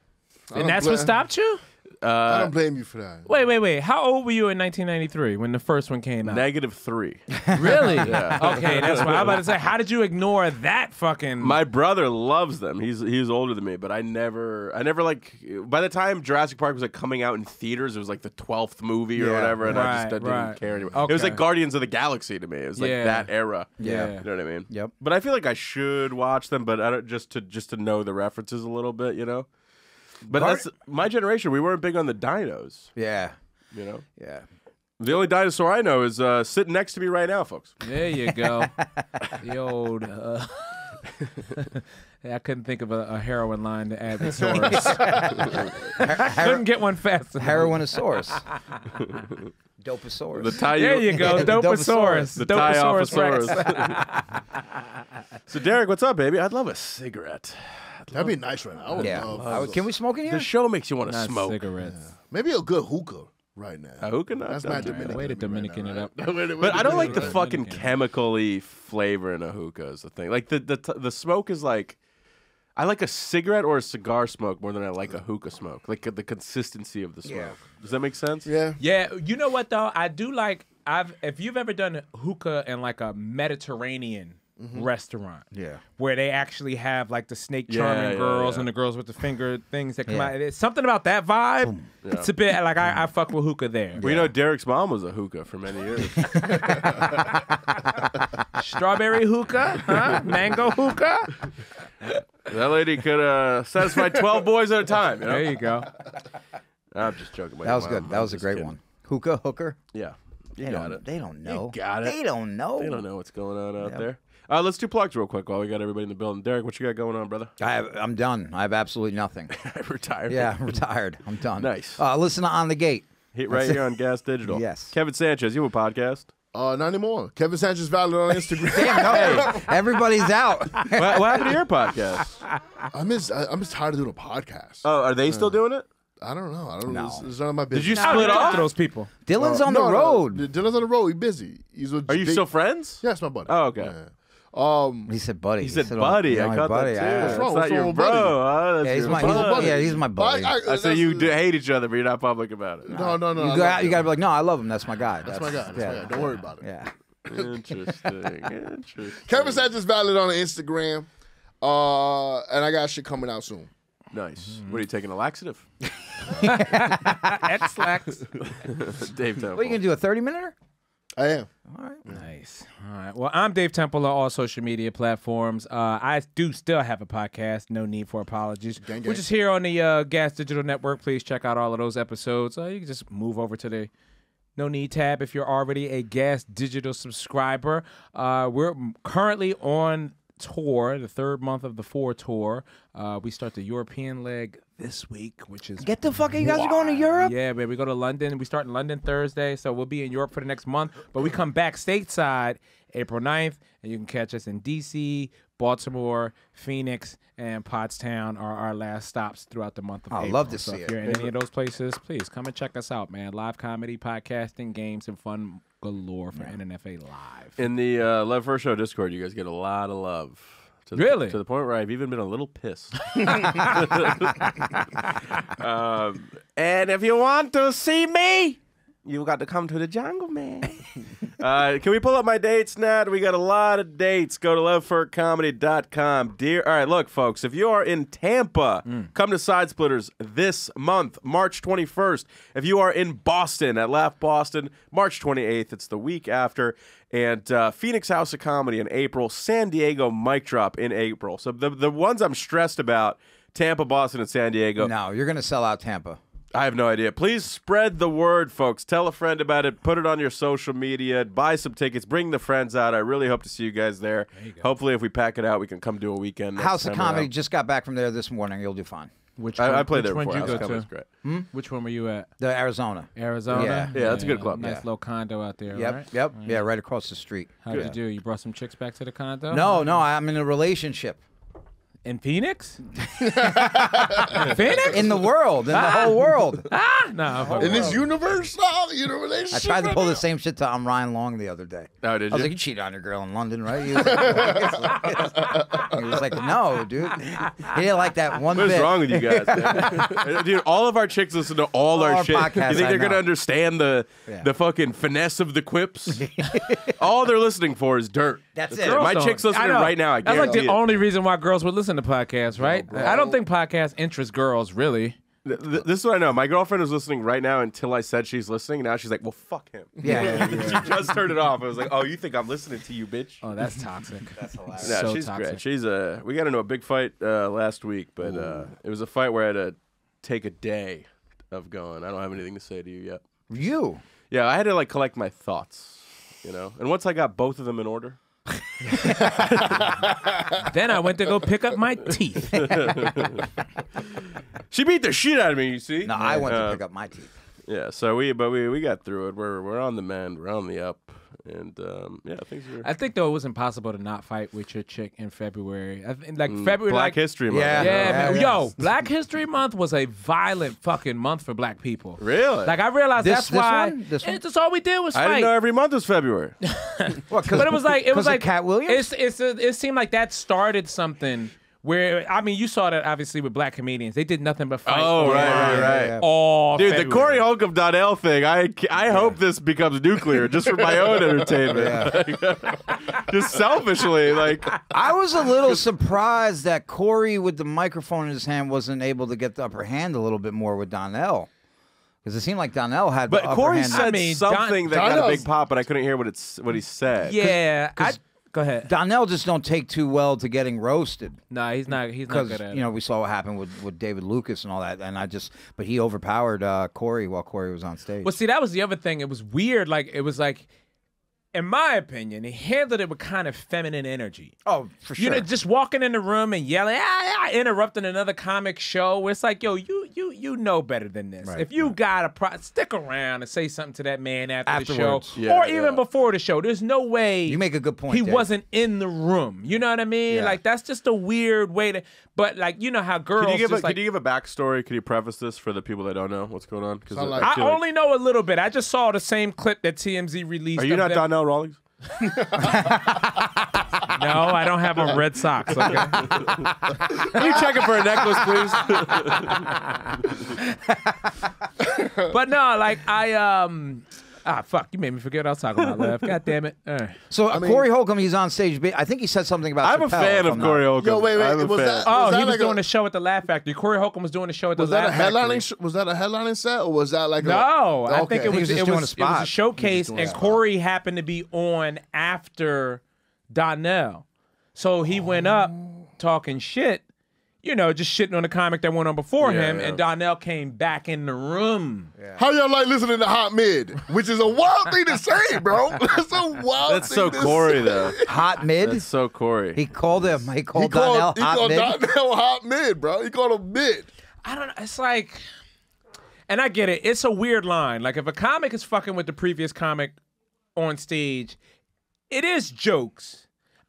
and that's what oh, stopped you? I Uh, don't blame you for that. Wait, wait, wait. How old were you in 1993 when the first one came out? negative three. really? Okay, that's why I'm about to say. How did you ignore that fucking? My brother loves them. He's he's older than me, but I never I never like. By the time Jurassic Park was like coming out in theaters, it was like the twelfth movie or Yeah. whatever, and I just I didn't right. care anymore. It was like Guardians of the Galaxy to me. It was like Yeah. that era. Yeah. you know what I mean. Yep. But I feel like I should watch them, but I don't just to just to know the references a little bit, you know. But Guard- that's my generation. We weren't big on the dinos, Yeah. you know. Yeah. The only dinosaur I know is uh, sitting next to me right now, folks. There you go. the old. Uh, I couldn't think of a, a heroin line to add with Soros. couldn't get one fast enough. Heroinosaurus. Doposaurus. The tie There you go, Doposaurus. the Doposaurus so Derek, what's up, baby? I'd love a cigarette. That'd be nice right now. I would yeah. love I would- can we smoke in here? The show makes you want to Not smoke. cigarettes. maybe a good hookah right now. A hookah? Not That's that my. Dominican. Way to of me right Dominican now, it right? up. Way to- way But to I don't like the Dominican. fucking Dominican. chemically flavor in a hookah is the thing. Like the the the smoke is like I like a cigarette or a cigar smoke more than I like a hookah smoke. Like the consistency of the smoke. Yeah. Does that make sense? Yeah. Yeah, you know what though? I do like I've if you've ever done hookah in like a Mediterranean restaurant. Yeah. Where they actually have like the snake charming yeah, girls yeah. and the girls with the finger things that come Yeah. out. It's something about that vibe. It's a bit like I, I fuck with hookah there. Well, you know, Derek's mom was a hookah for many years. Strawberry hookah, huh? Mango hookah. that lady could uh, satisfy 12 boys at a time. You know? There you go. I'm just joking. about That your was mom. good. That I'm was a great kidding. one. Hookah, hooker. Yeah. You They got don't. it. They don't know. got it. They don't know. They don't know what's going on out Yep. there. Uh, let's do plugs real quick while we got everybody in the building. Derek, what you got going on, brother? I have, I'm done. I have absolutely nothing. I Retired. Yeah, I'm retired. I'm done. Nice. Uh, listen to On the Gate. Hit right here on Gas Digital. Yes. Kevin Sanchez, you have a podcast. Uh, not anymore. Kevin Sanchez Valid on Instagram. Damn, no, everybody's out. what, what happened to your podcast? I miss. I, I'm just tired of doing a podcast. Oh, are they still doing it? I don't know. I don't know. No. It's, it's none of my business. Did you split you off? to those people? Dylan's Uh, on no, the no, road. Dylan's on the road. He's busy. He's with Are you big- still friends? Yeah, it's my buddy. Oh, okay. Yeah. Um, He said, "Buddy." He said, buddy. I my caught buddy. that too. Yeah. That's wrong? not What's your wrong with bro. buddy? huh? That's Yeah, he's your my, buddy. he's, yeah, he's my buddy. I, I, I that's- you do hate each other, but you're not public about it. No, no, no. you got, you gotta be like, no, I love him. That's my guy. That's my guy. That's yeah. my guy. Don't worry about it. Yeah. Interesting. Interesting. Kevin Sanchez Valid on Instagram. Uh, and I got shit coming out soon. Nice. What are you taking a laxative? At slacks. Dave Temple. What are you gonna do? A thirty minute? I am. All right. Nice. All right. Well, I'm Dave Temple on all social media platforms. Uh, I do still have a podcast. No need for apologies. Gang, We're gang. just here on the uh, Gas Digital Network. Please check out all of those episodes. Uh, you can just move over to the No Need tab if you're already a Gas Digital subscriber. Uh, we're currently on tour, the third month of the four tour. Uh, we start the European leg this week, which is Get the fuck. You guys are going to Europe? yeah, man. We go to London. We start in London Thursday, so we'll be in Europe for the next month. But we come back stateside April 9th, and you can catch us in D.C., Baltimore, Phoenix, and Pottstown are our last stops throughout the month of I'd April. love to so see if it. you're in any of those places, please come and check us out, man. Live comedy, podcasting, games, and fun galore for NNFA Live. In the uh, Lev Fer Show Discord, you guys get a lot of love. To the, Really? To the point where I've even been a little pissed. um, and if you want to see me, you got to come to the jungle, man. uh, can we pull up my dates, Nat? We got a lot of dates. Go to levfercomedy.com. Dear, all right, look, folks, if you are in Tampa, come to Side Splitters this month, March 21st. If you are in Boston at Laugh Boston, March 28th, it's the week after. And uh, Phoenix House of Comedy in April, San Diego Mic Drop in April. So the, the ones I'm stressed about, Tampa, Boston, and San Diego. No, you're gonna sell out Tampa. I have no idea. Please spread the word, folks. Tell a friend about it. Put it on your social media. Buy some tickets. Bring the friends out. I really hope to see you guys there. Hopefully, if we pack it out, we can come do a weekend. House of time around. Comedy just got back from there this morning. You'll do fine. Which I, I one- played which there one before. did House you of go to? great. Hmm? Which one were you at? The Arizona. Arizona. Yeah. Yeah, that's a good club. Nice Yeah. little condo out there. Yep. right? Yep. Yeah, right across the street. How'd you do? You brought some chicks back to the condo? No, no, I'm in a relationship. In Phoenix? in Phoenix? In the world, in the whole world. ah, no. In this universe, oh, you know, I relationship. tried to pull now. the same shit to um, Ryan Long the other day. Oh, did I was you? like, you cheated on your girl in London, right? He was like, he was like, no, dude. He didn't like that one What is bit. wrong with you guys, man? Dude, all of our chicks listen to all, All our, our shit. podcasts, you think I they're gonna understand the Yeah. the fucking finesse of the quips? all they're listening for is dirt. That's That's it. it. My chick's don't- listening know. right now. I That's like the it. only reason why girls would listen to podcasts, right? bro. I don't think podcasts interest girls really. Th- th- This is what I know. My girlfriend is listening right now until I said she's listening. Now she's like, well, fuck him. Yeah, yeah, yeah. she just turned it off. I was like, oh, you think I'm listening to you, bitch? Oh, that's toxic. That's hilarious. Yeah, so she's toxic. great. She's a. We got into a big fight uh, last week, but uh, it was a fight where I had to take a day of going. I don't have anything to say to you yet. You. Yeah, I had to like collect my thoughts, you know. And once I got both of them in order, then I went to go pick up my teeth. she beat the shit out of me. You see? No, I went to Uh, pick up my teeth. Yeah, so we, but we, we got through it. We're we're on the mend. We're on the up, and um, yeah, things are. I think though it was impossible to not fight with your chick in February. I think like February, Mm, Black like, History Month. Yeah. Yeah, Yeah, man. yeah. Yo, Black History Month was a violent fucking month for black people. Really? Like I realized This- that's this why one? This one? It's just all we did was I fight. didn't know every month was February. What? but it was like it was like Katt Williams. It's it's a, it seemed like that started something Where I mean, you saw that obviously with black comedians. They did nothing but fight. Oh, all- right, right, right. yeah. All Dude, the Corey Holcomb Donnell thing, I, I hope this becomes nuclear just for my own entertainment. just selfishly, like, I was a little surprised that Corey, with the microphone in his hand, wasn't able to get the upper hand a little bit more with Donnell. Because it seemed like Donnell had but the upper Corey hand. said mean, Don- something that got a big pop, but I couldn't hear what it's what he said. Yeah, I, go ahead. Donnell just don't take too well to getting roasted. No, he's not. He's not good at it. you know we saw what happened with, with David Lucas and all that, and I just but he overpowered uh, Corey while Corey was on stage. Well, see, that was the other thing. It was weird. Like it was like, in my opinion, he handled it with kind of feminine energy. oh, for sure. You know, just walking in the room and yelling, ah, ah, interrupting another comic show. It's like, yo, you you you know better than this. Right, if you got a pro, stick around and say something to that man after Afterwards. the show, Yeah, or even yeah. before the show. There's no way You make a good point, He Dave. wasn't in the room. You know what I mean? Yeah. Like that's just a weird way to. But like you know how girls Could you give a like. Could you give a backstory? Could you preface this for the people that don't know what's going on? Because Sound like- I feel like- only know a little bit. I just saw the same clip that TMZ released. Are you not Donnell Rawlings? No, I don't have on red socks. Okay. Can you check it for a necklace, please? but no, like I um ah fuck, you made me forget what I was talking about, Lev. God damn it. Uh. so uh, mean- Corey Holcomb, he's on stage. ba- I think he said something about. I'm a Chappelle, fan if of I'm not- Corey Holcomb. Yo, wait, wait, I'm a was fan. that- Oh, that he was like a- doing a show at the Laugh Factory. Corey Holcomb was doing a show at the Was that a Laugh Factory. headlining? Sh- was that a headlining set, or was that like a? No, I think Okay. it He was, was just it, doing was, a it was spot. showcase, and. Corey happened to be on after Donnell. So he went up talking shit, you know, just shitting on the comic that went on before Yeah, him, yeah. and Donnell came back in the room. How y'all like listening to Hot Mid, which is a wild thing to say, bro. That's a wild. That's thing so to Corey, say. though. Hot mid. That's so Corey. he called him. He He called called, Donnell he hot called mid. Donnell Hot Mid, bro. He called him mid. I don't know. It's like, and I get it. It's a weird line. Like if a comic is fucking with the previous comic on stage, it is jokes.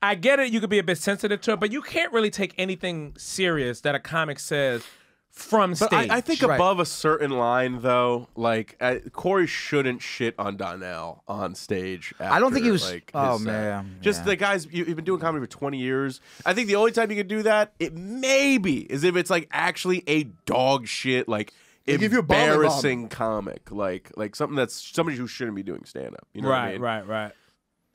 I get it. You could be a bit sensitive to it, but you can't really take anything serious that a comic says from But stage. I, I think Right. above a certain line, though, like uh, Corey shouldn't shit on Donnell on stage. I don't think he was- Like, oh, his set. man, just yeah. the guys. You, you've been doing comedy for twenty years. I think the only time you can do that, it maybe is if it's like actually a dog shit, like Like, if you're bombing, embarrassing comic, like like something that's somebody who shouldn't be doing stand up. You know what I right, mean? right, right.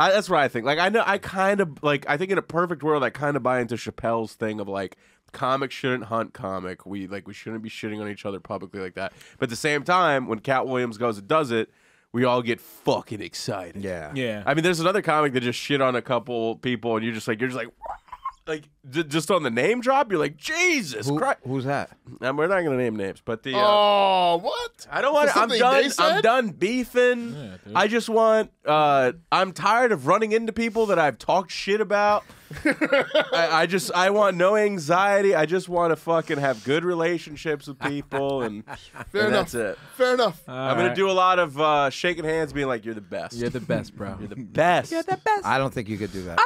I, that's what I think. Like I know I kind of like I think in a perfect world I kind of buy into Chappelle's thing of like comic shouldn't hunt comic. We like we shouldn't be shitting on each other publicly like that. But at the same time, when Katt Williams goes and does it, we all get fucking excited. Yeah. Yeah. I mean, there's another comic that just shit on a couple people, and you're just like you're just like. Like j- just on the name drop, you're like Jesus Who- Christ. who's that? And we're not gonna name names, but the uh, Oh, what? I don't want. To I'm something done. they I'm done beefing. I just want. Uh, I'm tired of running into people that I've talked shit about. I, I just. I want no anxiety. I just want to fucking have good relationships with people, and, Fair and enough. that's it. Fair enough. I'm gonna do a lot of uh, shaking hands, being like, "You're the best. You're the best, bro. You're the best. You're the best." I don't think you could do that.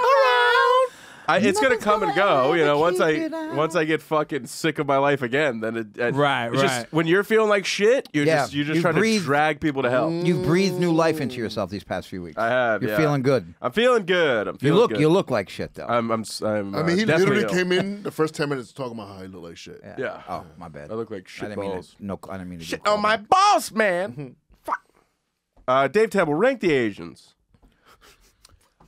I, it's gonna come and go. You know, once I keep it out. once I get fucking sick of my life again, then it, it Right, it's just- when you're feeling like shit, you're Yeah, just you're just you trying breathe- to drag people to hell. You've breathed new life into yourself these past few weeks. I have. You're yeah. feeling good. I'm feeling good. I'm You feeling look. good. You look like shit though. I'm. I'm. s- I'm I uh, mean, he definitely literally ill. came in the first ten minutes talking about how he looked like shit. yeah. Yeah. Oh, my bad. I look like I shit didn't mean balls. to, no. I didn't mean to. Shit a on my callback. boss, man. Fuck. Uh, Dave Temple, rank the Asians.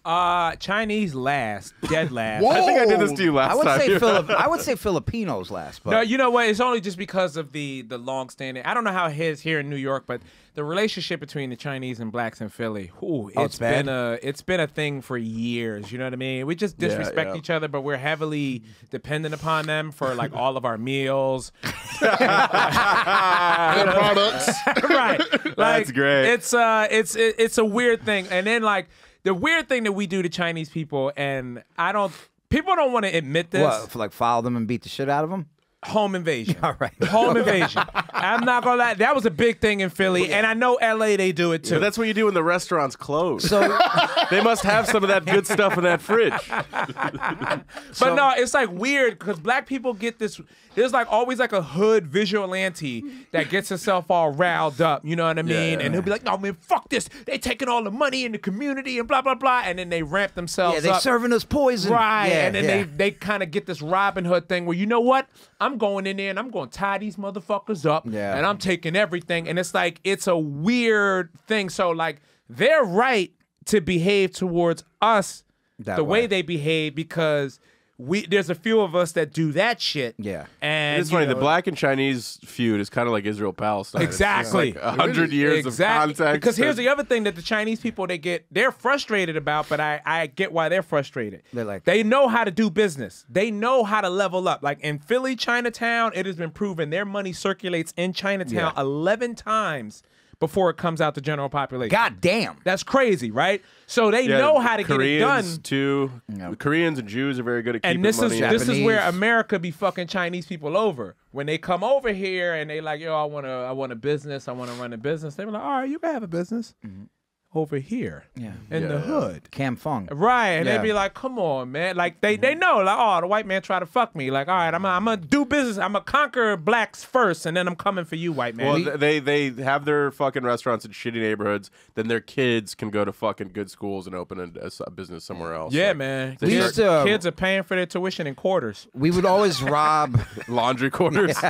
Uh, Chinese last, dead last. Whoa. I think I did this to you last I would time. say Philip. I would say Filipinos last, but No, you know what? It's only just because of the the long standing. I don't know how it is here in New York, but the relationship between the Chinese and blacks in Philly, ooh, Oh, it's it's bad? been a it's been a thing for years. You know what I mean? We just disrespect yeah. each other, but we're heavily dependent upon them for like all of our meals. Their products. right. Like, That's great. It's uh it's it, it's a weird thing. And then like the weird thing that we do to Chinese people and I don't people don't want to admit this. what? Like follow them and beat the shit out of them. Home invasion. All right. Home invasion. I'm not gonna lie, that was a big thing in Philly, oh, and I know LA they do it too. But that's what you do when the restaurant's close. So they must have some of that good stuff in that fridge. But no, it's like weird because black people get this. There's like always like a hood vigilante that gets herself all riled up. You know what I mean? yeah. And he'll be like, "No, man, fuck this. They taking all the money in the community and blah blah blah." And then they ramp themselves yeah, they up. serving us poison. Right, Yeah, and then yeah. they they kind of get this Robin Hood thing where you know what? I'm going in there and I'm going to tie these motherfuckers up, Yeah. and I'm taking everything, and it's like it's a weird thing. So like they're right to behave towards us That the way. way. they behave because we there's a few of us that do that shit. Yeah. and It's funny. know, the black and Chinese feud is kind of like Israel Palestine. Exactly. a hundred years exactly. of context. Because here's the other thing that the Chinese people they get they're frustrated about, but I I get why they're frustrated. They're like- they know how to do business. They know how to level up. Like in Philly, Chinatown, it has been proven their money circulates in Chinatown Yeah. 11 times before it comes out to general population. God damn. That's crazy, right? So they Yeah, know how to Koreans get it done. Too. The Koreans and Jews are very good at keeping And this is money. this is where America be fucking Chinese people over. When they come over here and they like, yo, I want to, I want a business, I want to run a business. They be like, all right, you can have a business mm-hmm. Over here Yeah. in the hood. Cam Fung. Right, and Yeah. they be like, "Come on, man!" Like they they know, like, "Oh, the white man tried to fuck me." Like, all right, I'm gonna, I'm gonna do business. I'm gonna conquer blacks first, and then I'm coming for you, white man. Well, they they have their fucking restaurants in shitty neighborhoods. Then their kids can go to fucking good schools and open a business somewhere else. yeah, Like, man. they Kids, start- uh, kids are paying for their tuition in quarters. We would always rob. laundry quarters.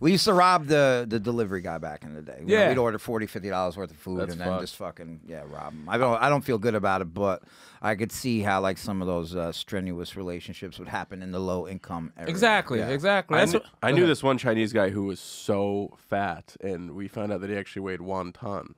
We used to rob the the delivery guy back in the day. Yeah. we'd order 40 50 dollars worth of food That's and then fucked. just fucking yeah rob him. I don't I don't feel good about it, but I could see how like some of those uh, strenuous relationships would happen in the low income area. Exactly, Yeah. exactly. I, That's kn- what, I knew this one Chinese guy who was so fat, and we found out that he actually weighed one ton.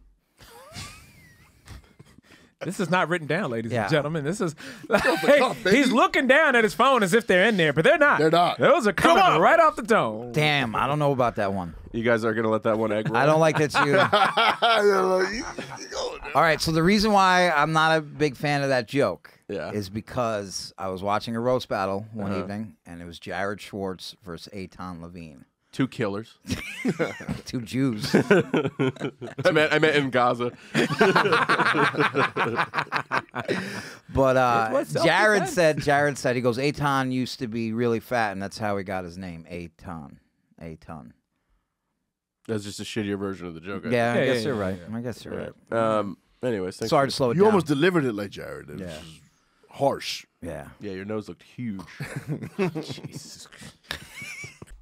This is not written down, ladies Yeah. and gentlemen. This is cup, baby. he's looking down at his phone as if they're in there, but they're not. They're not. Those are coming right off the dome. Damn, I don't know about that one. You guys are gonna let that one egg roll? I don't like that you. All right, so the reason why I'm not a big fan of that joke Yeah. is because I was watching a roast battle one Uh-huh. evening, and it was Jared Schwartz versus Aton Levine, Two killers. two Jews. I met I meant in Gaza. But uh, what's Jared self-defense. said, Jared said, he goes, Aton used to be really fat, and that's how he got his name, Aton. Aton. That's just a shittier version of the joke. I Yeah, I Yeah, guess yeah, you're yeah, right. I guess you're right. think. Um. Anyways, thanks Sorry to slow it You down. almost delivered it like Jared. It was Yeah. harsh. yeah. Yeah, your nose looked huge. Jesus.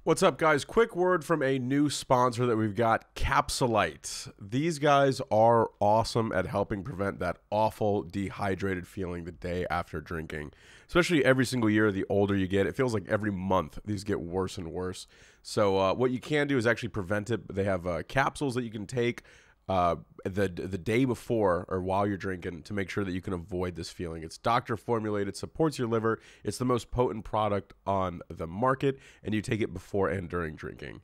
What's up, guys? Quick word from a new sponsor that we've got, Capsulyte. These guys are awesome at helping prevent that awful dehydrated feeling the day after drinking. Especially every single year, the older you get, it feels like every month these get worse and worse. So, uh, what you can do is actually prevent it. They have uh, capsules that you can take uh, the the day before or while you're drinking to make sure that you can avoid this feeling. It's doctor formulated, supports your liver. It's the most potent product on the market, and you take it before and during drinking.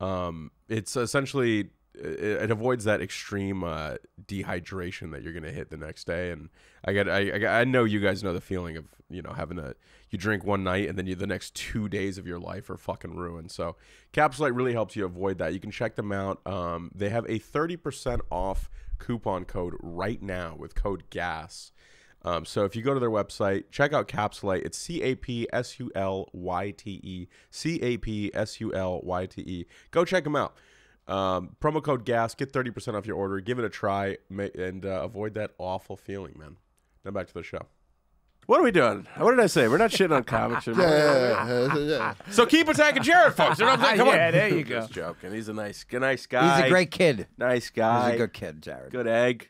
Um, it's essentially it, it avoids that extreme uh, dehydration that you're gonna hit the next day. And I got I, I know you guys know the feeling of you know having a you drink one night and then you the next two days of your life are fucking ruined. So Capsulyte really helps you avoid that. You can check them out. Um, they have a thirty percent off coupon code right now with code GAS. Um, so if you go to their website, check out Capsulyte. It's C A P S U L Y T E. C A P S U L Y T E. Go check them out. Um, promo code GAS. Get 30% off your order. Give it a try ma- and uh, avoid that awful feeling, man. Now back to the show. What are we doing? What did I say? We're not shitting on comics. Yeah, yeah, yeah, yeah, yeah. So keep attacking Jared, folks. You know what I'm saying? Come Yeah, on. there you go. Just joking. He's a nice, nice guy. He's a great kid. nice guy. He's a good kid, Jared. good egg.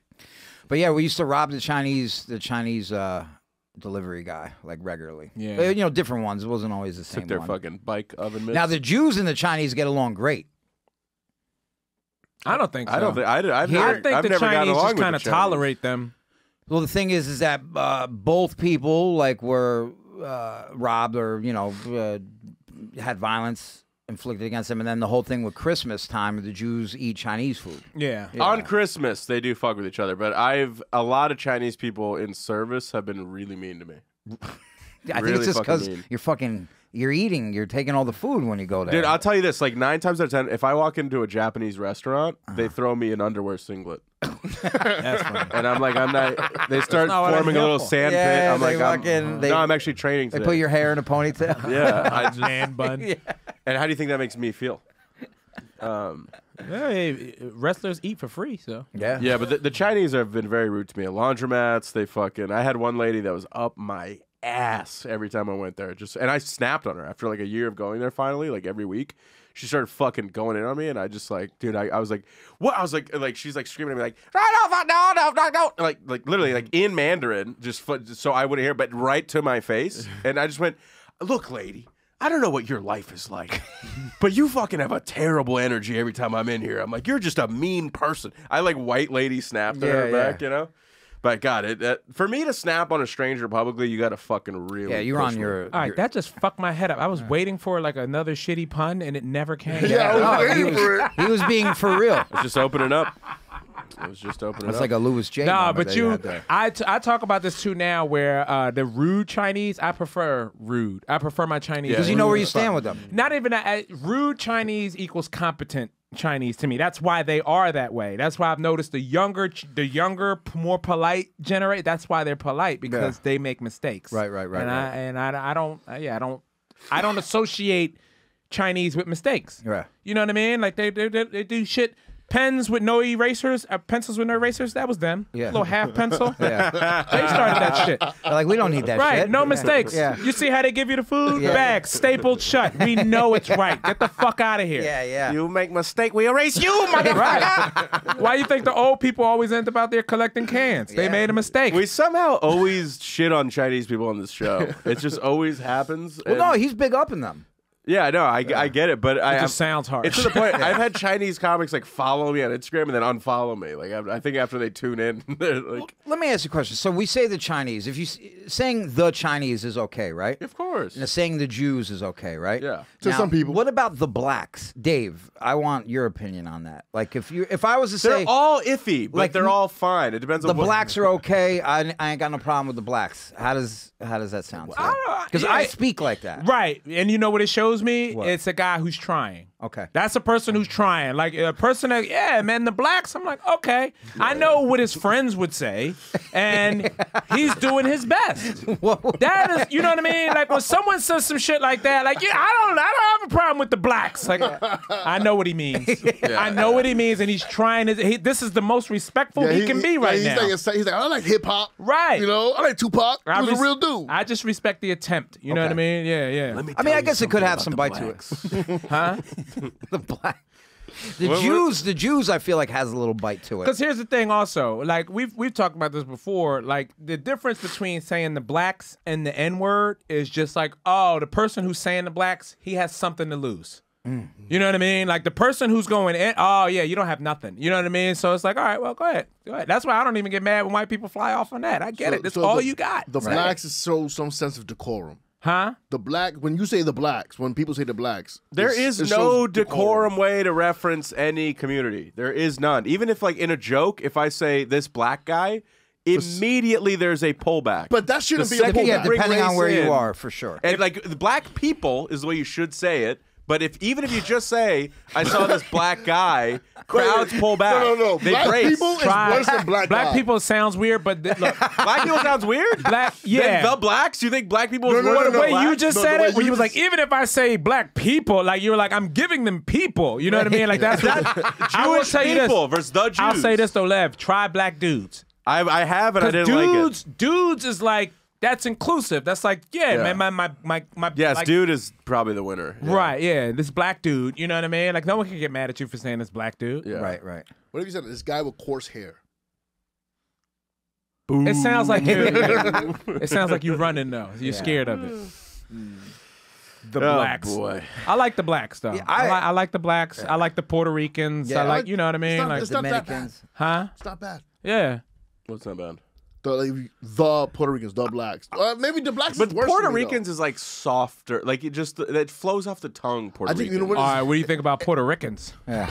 But yeah, we used to rob the Chinese, the Chinese uh, delivery guy like regularly. Yeah. Uh, you know, different ones. It wasn't always the same Took their one. fucking bike oven mitts. Now the Jews and the Chinese get along great. I don't think so. I don't think I, I've I never, think I've the never Chinese along just with kind of Chinese. tolerate them. Well, the thing is, is that uh, both people like were uh, robbed or you know uh, had violence inflicted against them, and then the whole thing with Christmas time, the Jews eat Chinese food. Yeah. On Christmas, they do fuck with each other, but I've a lot of Chinese people in service have been really mean to me. I think it's just because mean. you're fucking you're eating, you're taking all the food when you go there. Dude, I'll tell you this: like nine times out of ten, if I walk into a Japanese restaurant, Uh-huh. they throw me an underwear singlet, That's funny. and I'm like, I'm not. They start not what I'm forming a here little for. sand Yeah, pit. I'm they like, I'm, walk they- no, I'm actually training they today. put your hair in a ponytail. yeah. I just, Man bun. and how do you think that makes me feel? Um, Hey, wrestlers eat for free, so yeah. yeah, but the, the Chinese have been very rude to me. At laundromats, they fucking. I had one lady that was up my ass every time I went there. Just and I snapped on her after like a year of going there. Finally, like every week, she started fucking going in on me, and I just like, dude, I, I was like, what? I was like, like she's like screaming at me like, no, no, no, no, no, no, like like literally like in Mandarin, just so I wouldn't hear, but right to my face, and I just went, look, lady. I don't know what your life is like, but you fucking have a terrible energy every time I'm in here. I'm like, you're just a mean person. I like white lady snapped at her Yeah, yeah. back, you know. But God, it that, for me to snap on a stranger publicly, you got to fucking really. Yeah, you're push on me. your. All right, your- that just fucked my head up. I was waiting for like another shitty pun, and it never came. Yeah, I was Oh, he waiting for was, it. he was being for real. It's just opening up. It was just opening It's up. like a Louis J. Nah, but you, had there. I, t- I talk about this too now. Where uh, the rude Chinese, I prefer rude. I prefer my Chinese Yeah. because you know where you stand with them. Not even that. uh, Rude Chinese equals competent Chinese to me. That's why they are that way. That's why I've noticed the younger, the younger, more polite generate. That's why they're polite because they make mistakes. Right, right, right, And right. I and I, I don't. uh, Yeah, I don't. I don't associate Chinese with mistakes. Yeah. You know what I mean? Like they they, they, they do shit. Pens with no erasers, uh, pencils with no erasers. That was them. Yeah. little half pencil. Yeah. They started that shit. They're like, we don't need that shit. Right, shit. no mistakes. Yeah. You see how they give you the food? Yeah. Bag stapled shut. We know it's right. Get the fuck out of here. Yeah, yeah. you make mistake, we erase you, motherfucker. Right. Why you think the old people always end up out there collecting cans? They Yeah. made a mistake. we somehow always shit on Chinese people on this show. It just always happens. Well, no, he's big up in them. Yeah, no, I, I get it, but I it have, just sounds hard. It's to the point. I've had Chinese comics like follow me on Instagram and then unfollow me. Like I, I think after they tune in, they're like, Let me ask you a question. So we say the Chinese. If you saying the Chinese is okay, right? of course. And saying the Jews is okay, right? Yeah. To Now, some people. What about the blacks, Dave? I want your opinion on that. Like, if you, if I was to say They're say all iffy, but like, they're all fine. It depends the on the blacks are okay, I, I ain't got no problem with the blacks. How does how does that sound? I don't- Because I speak like that. right. And you know what it shows me? What? It's a guy who's trying. Okay. That's a person who's trying. Like a person that, yeah, man, the blacks, I'm like, okay. I know what his friends would say, and he's doing his best. That is, you know what I mean? Like when someone says some shit like that, like, yeah, I don't, I don't have a problem with the blacks. Like, I know what he means. I know what he means, and he's trying to. He, this is the most respectful he, can be yeah, right he's now. Like, he's like, I like hip hop. Right. You know, I like Tupac. He I was res- a real dude. I just respect the attempt. You know what I mean? Yeah, yeah. I mean, I guess it could have some bite to it. huh? the black. The What- what- Jews, the Jews, I feel like has a little bite to it. Because here's the thing, also, like we've we've talked about this before. Like the difference between saying the blacks and the N word is just like, oh, the person who's saying the blacks, he has something to lose. Mm-hmm. You know what I mean? Like the person who's going in, oh yeah, you don't have nothing. You know what I mean? So it's like, all right, well, go ahead, go ahead. That's why I don't even get mad when white people fly off on that. I get So- it. That's so all the- you got, The blacks is show some sense of decorum. Huh? The black, when you say the blacks, when people say the blacks, There it's- is it no shows decorum way to reference any community. There is none. Even if, like, in a joke, if I say this black guy, immediately there's a pullback. But that shouldn't The be a pullback. yeah, bring depending on where in- you are, for sure. And like the black people is the way you should say it. But if even if you just say, "I saw this black guy," crowds pull back. No, no, no. They Black brace. people is worse than black guy. people sounds weird, but th- look, Black people sounds weird. black, Then yeah. the blacks. You think black people? No, is no, worse no, than the way blacks? you just No, said it, when you you was like, even if I say black people, like you were like, I'm giving them people. You know what I mean? Like that's what I will Jewish tell you this. versus the Jews. I'll say this though, Lev. Try black dudes. I, I have and I didn't dudes, like it. dudes is like that's inclusive. That's like, yeah, Yeah. man, my my my my. Yes, like, dude is probably the winner. Yeah. Right, yeah, this black dude. You know what I mean? Like no one can get mad at you for saying this black dude. Yeah. Right, right. What if you said this guy with coarse hair? Boom. It sounds like you. it sounds like you running though. You're scared of it. The Oh, blacks. boy. I like the blacks though. Yeah, I, I- like, I like the blacks. I like the Puerto Ricans. Yeah. I like you know what I mean. not- like it's not that bad. Dominicans. huh? It's not bad. Yeah. What's not bad? The like, the Puerto Ricans, the blacks. Uh, maybe the blacks. But is worse Puerto to me, though. Ricans is like softer, like it just it flows off the tongue. Puerto I think Rican. you know what All what do you think about Puerto Ricans? now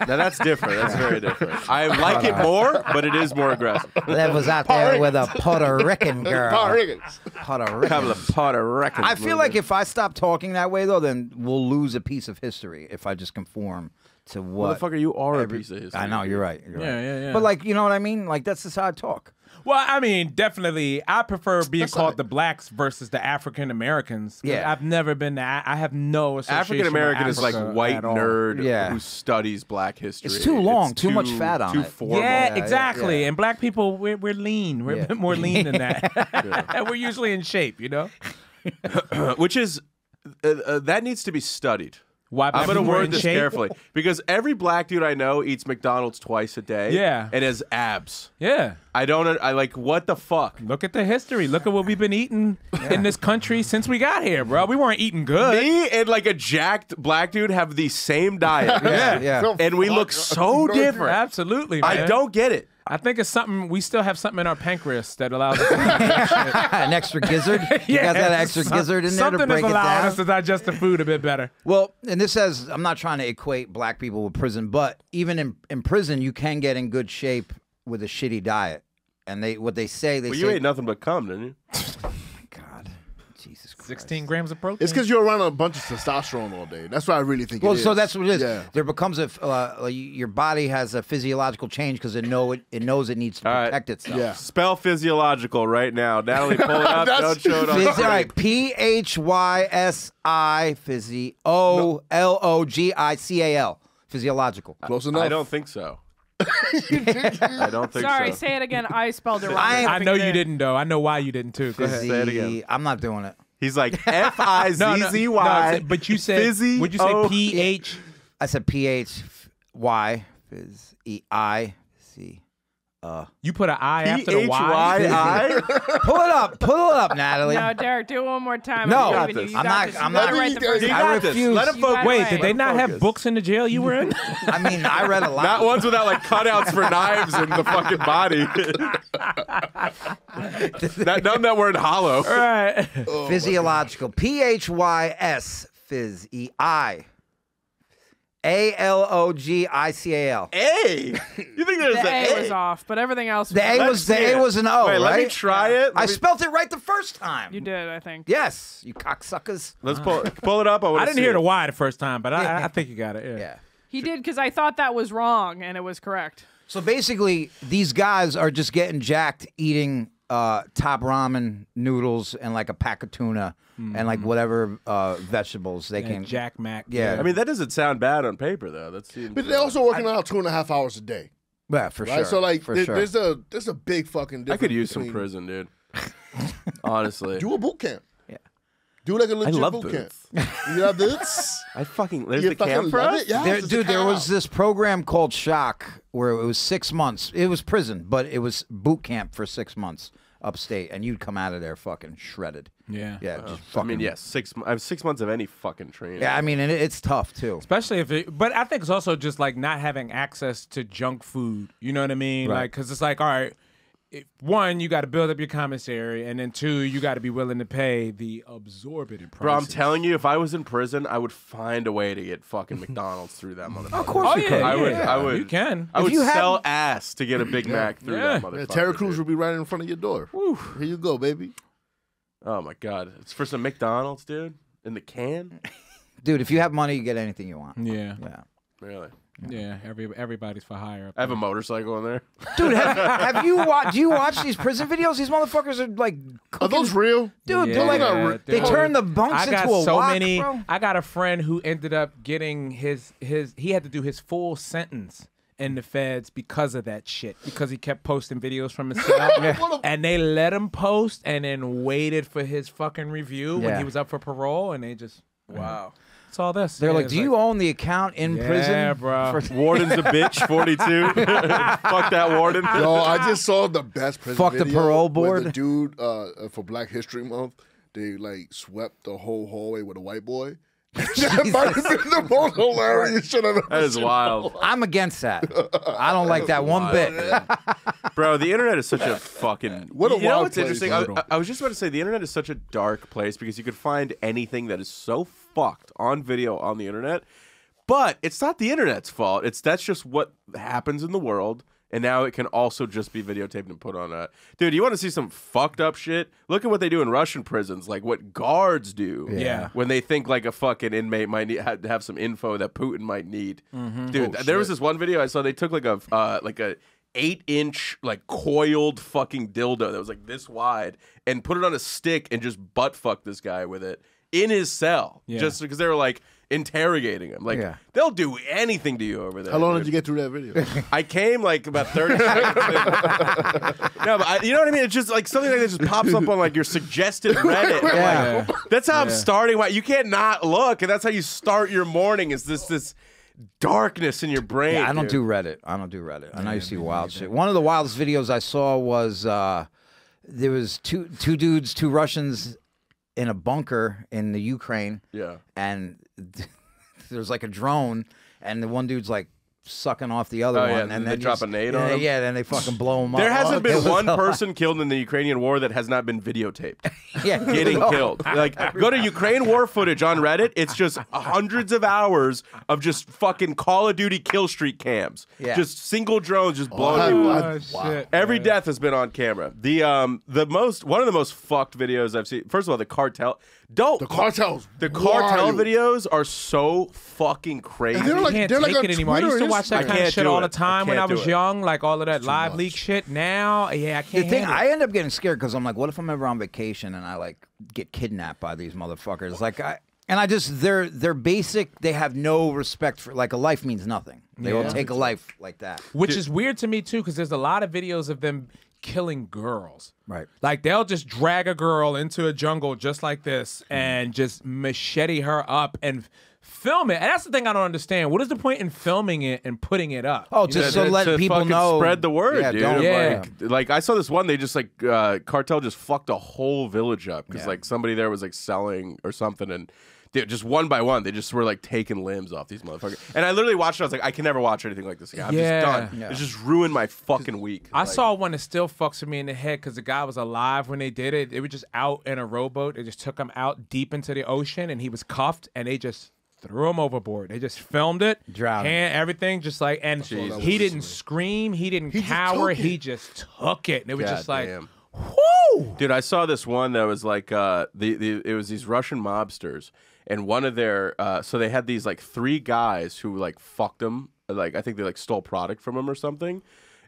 that's different. That's very different. I like it more, but it is more aggressive. That was out there with a Puerto Rican girl. Puerto Ricans. Puerto Couple Rican. of Puerto Ricans. I feel like if I stop talking that way, though, then we'll lose a piece of history if I just conform to what. motherfucker, you are every- a piece of history. I know you're right. You're Yeah, right. yeah, yeah. But like, you know what I mean? Like that's just how I talk. Well, I mean, definitely, I prefer being That's called not- the blacks versus the African Americans. Yeah. I've never been. To, I have no association. African American is like white nerd Yeah. who studies black history. It's too long, too much fat on too it. Formal. Yeah, Yeah, yeah, exactly. yeah. And black people, we're, we're lean. We're a bit more lean than that. and we're usually in shape, you know? which is uh, uh, that needs to be studied. Why I'm going to word this shape? carefully because every black dude I know eats McDonald's twice a day. Yeah. and has abs. Yeah. I don't. I like what the fuck. Look at the history. Look at what we've been eating in this country since we got here, bro. We weren't eating good. Me and like a jacked black dude have the same diet. Yeah, yeah. and we look so different. Absolutely, I don't get it. I think it's something we still have something in our pancreas that allows us to eat shit. An extra gizzard. You guys got that extra some- gizzard in there Something to break is it allowing down. us to digest the food a bit better. Well, and this says I'm not trying to equate black people with prison, but even in, in prison, you can get in good shape with a shitty diet. And they what they say they Well, say you ate nothing but cum, didn't you? God, Jesus Christ. 16 grams of protein. It's because you're around a bunch of testosterone all day. That's what I really think. Well, it so that's what it is. Yeah. There becomes a uh, your body has a physiological change because it know it, it knows it needs to All right. protect itself. Yeah. Spell physiological right now. Natalie, pull it up. That's- Don't show it on Phys- all right, P H Y S I physi O L O G I C A L physiological. Close enough. I don't think so. I don't think so. Sorry, so. say it again. I spelled it wrong. I- I know you didn't, though. I know why you didn't, too. Go ahead. Say it again. I'm not doing it. He's like F I Z no, Y. but you said, Fizzy would you say O- P H? I said P H Y E I. You put an I after the H Y? Y I. Pull it up. Pull it up, Natalie. No, Derek, do it one more time. No. I'm You you. I'm not- this. I'm not- right the first I refuse. Let him focus. Wait, did they not have books in the jail you were in? I mean, I read a lot. Not ones without like cutouts for knives in the fucking body. that, none that weren't hollow. right. Oh, Physiological. P H Y S phys E I. A L O G I C A L. A. You think there's The an A was off, but everything else. The A was- was the A was an O, Wait, right? let me try it. Let I me- spelt it right the first time. You did, I think. Yes, you cocksuckers. Let's pull pull it up. I, I wanna didn't see hear it. the Y the first time, but I, I think you got it. Yeah. Yeah. He did because I thought that was wrong and it was correct. So basically, these guys are just getting jacked eating uh, top ramen noodles and like a pack of tuna and like whatever uh, vegetables they can. Jack Mac. Yeah. I mean, that doesn't sound bad on paper, though. That seems. But they're also working out two and a half hours a day, yeah, for right? sure. So like, for there- sure. there's a there's a big fucking I could use some prison, dude. Honestly, Do a boot camp. Yeah. Do like a legit love boot boots. camp. You love boots? I fucking there's you the fucking camp for us. it? Yeah, There, dude, there was this program called Shock where it was six months. It was prison, but it was boot camp for six months upstate, and you'd come out of there fucking shredded. Yeah. Yeah, just I fucking. mean, yes, six. I have six months of any fucking training. Yeah, I mean, and it, it's tough too. Especially if it, but I think it's also just like not having access to junk food. You know what I mean? Right. Like, because it's like, all right, if, one, you got to build up your commissary, and then two, you got to be willing to pay the absorbent prices. Bro, I'm telling you, if I was in prison, I would find a way to get fucking McDonald's through that motherfucker. Of course Oh you yeah, could. I would. yeah, I would. You can. I If would you had- sell ass to get a Big Mac through Yeah. that motherfucker. Yeah, Terry Crews dude. will be right in front of your door. Here you go, baby. Oh my god, it's for some McDonald's, dude. In the can. Dude, if you have money, you get anything you want. Yeah, Yeah. Really? Yeah. Every everybody's for hire. up I have a motorcycle in there. Dude, have, have you watched? Do you watch these prison videos? These motherfuckers are like, Are those real? dude. Yeah, they're like, dude. they turn the bunks I got into a so wok, many. bro. I got a friend who ended up getting his his. He had to do his full sentence in the feds because of that shit. Because he kept posting videos from his cell, and they let him post, and then waited for his fucking review when he was up for parole, and they just wow. It's all this. They're Yeah, like, it's do you own the account in Yeah, prison? bro. For- Warden's a bitch. Forty-two. Fuck that warden. Yo, I just saw the best prison Fuck the parole board. The dude uh, for Black History Month, they like swept the whole hallway with a white boy. that might have been the most hilarious shit I've ever That is seen. wild. I'm against that. I don't like that one bit. Bro, the internet is such a fucking. What a you know what's place. interesting? I, I was just about to say the internet is such a dark place because you could find anything that is so fucked on video on the internet, but it's not the internet's fault. It's that's just what happens in the world. And now it can also just be videotaped and put on a. Dude, you want to see some fucked up shit? Look at what they do in Russian prisons, like what guards do. Yeah. When they think like a fucking inmate might need, have, have some info that Putin might need. Mm-hmm. Dude, Oh, there was this one video I saw. They took like a uh, like a eight inch like coiled fucking dildo that was like this wide and put it on a stick and just butt fucked this guy with it in his cell Yeah. just because they were like interrogating him. Like Yeah. they'll do anything to you over there. How long dude. did you get through that video? I came like about 30 seconds. no, but I, you know what I mean? It's just like something like that just pops up on like your suggested Reddit. Yeah. Like, that's how I'm starting. My, you can't not look, and that's how you start your morning. Is this this darkness in your brain? Yeah, I don't dude. do Reddit. I don't do Reddit. I know you see wild shit. One of the wildest videos I saw was uh, there was two two dudes, two Russians in a bunker in the Ukraine, Yeah. and there's like a drone, and the one dude's like sucking off the other Oh, one, yeah, and and then they drop just- a nade yeah, on him? Yeah, then they fucking blow him up. There hasn't It been one a lot. person killed in the Ukrainian war that has not been videotaped yeah, getting no. killed. Like, go to Ukraine war footage on Reddit. It's just hundreds of hours of just fucking Call of Duty kill streak cams. Yeah. Just single drones just blowing I- people I- Oh, shit. Every death has been on camera. The um the most one of the most fucked videos I've seen. First of all, the cartel. Don't The cartels. the cartel wild. videos are so fucking crazy. And they're I like- can't they're take like it on anymore. I used to watch that kind of shit all the time I when I was young, like all of that live much. leak shit. Now, yeah, I can't. The thing, handle I end up getting scared because I'm like, what if I'm ever on vacation and I like get kidnapped by these motherfuckers? Like I. And I just they're they're basic. They have no respect for like a life means nothing. They will take a life like that. Which is weird to me too, because there's a lot of videos of them killing girls. Right. Like they'll just drag a girl into a jungle just like this and just machete her up and film it. And that's the thing I don't understand. What is the point in filming it and putting it up? Oh, You just know, so let to people fucking know. spread the word, Yeah, dude. don't- Yeah. Like, like I saw this one. They just like uh, cartel just fucked a whole village up because Yeah. like somebody there was like selling or something and. Dude, just one by one, they just were like taking limbs off these motherfuckers. And I literally watched it. I was like, I can never watch anything like this again. I'm Yeah. just done. Yeah. It's just ruined my fucking week. I Like, saw one that still fucks with me in the head because the guy was alive when they did it. They were just out in a rowboat. They just took him out deep into the ocean and he was cuffed and they just threw him overboard. They just filmed it, Drowning. hand everything, just like and Jesus. he didn't scream, he didn't He cower, took it. he just took it. And it was God just like, damn. whoo! Dude, I saw this one that was like uh the, the it was these Russian mobsters and one of their uh so they had these like three guys who like fucked them like I think they like stole product from him or something.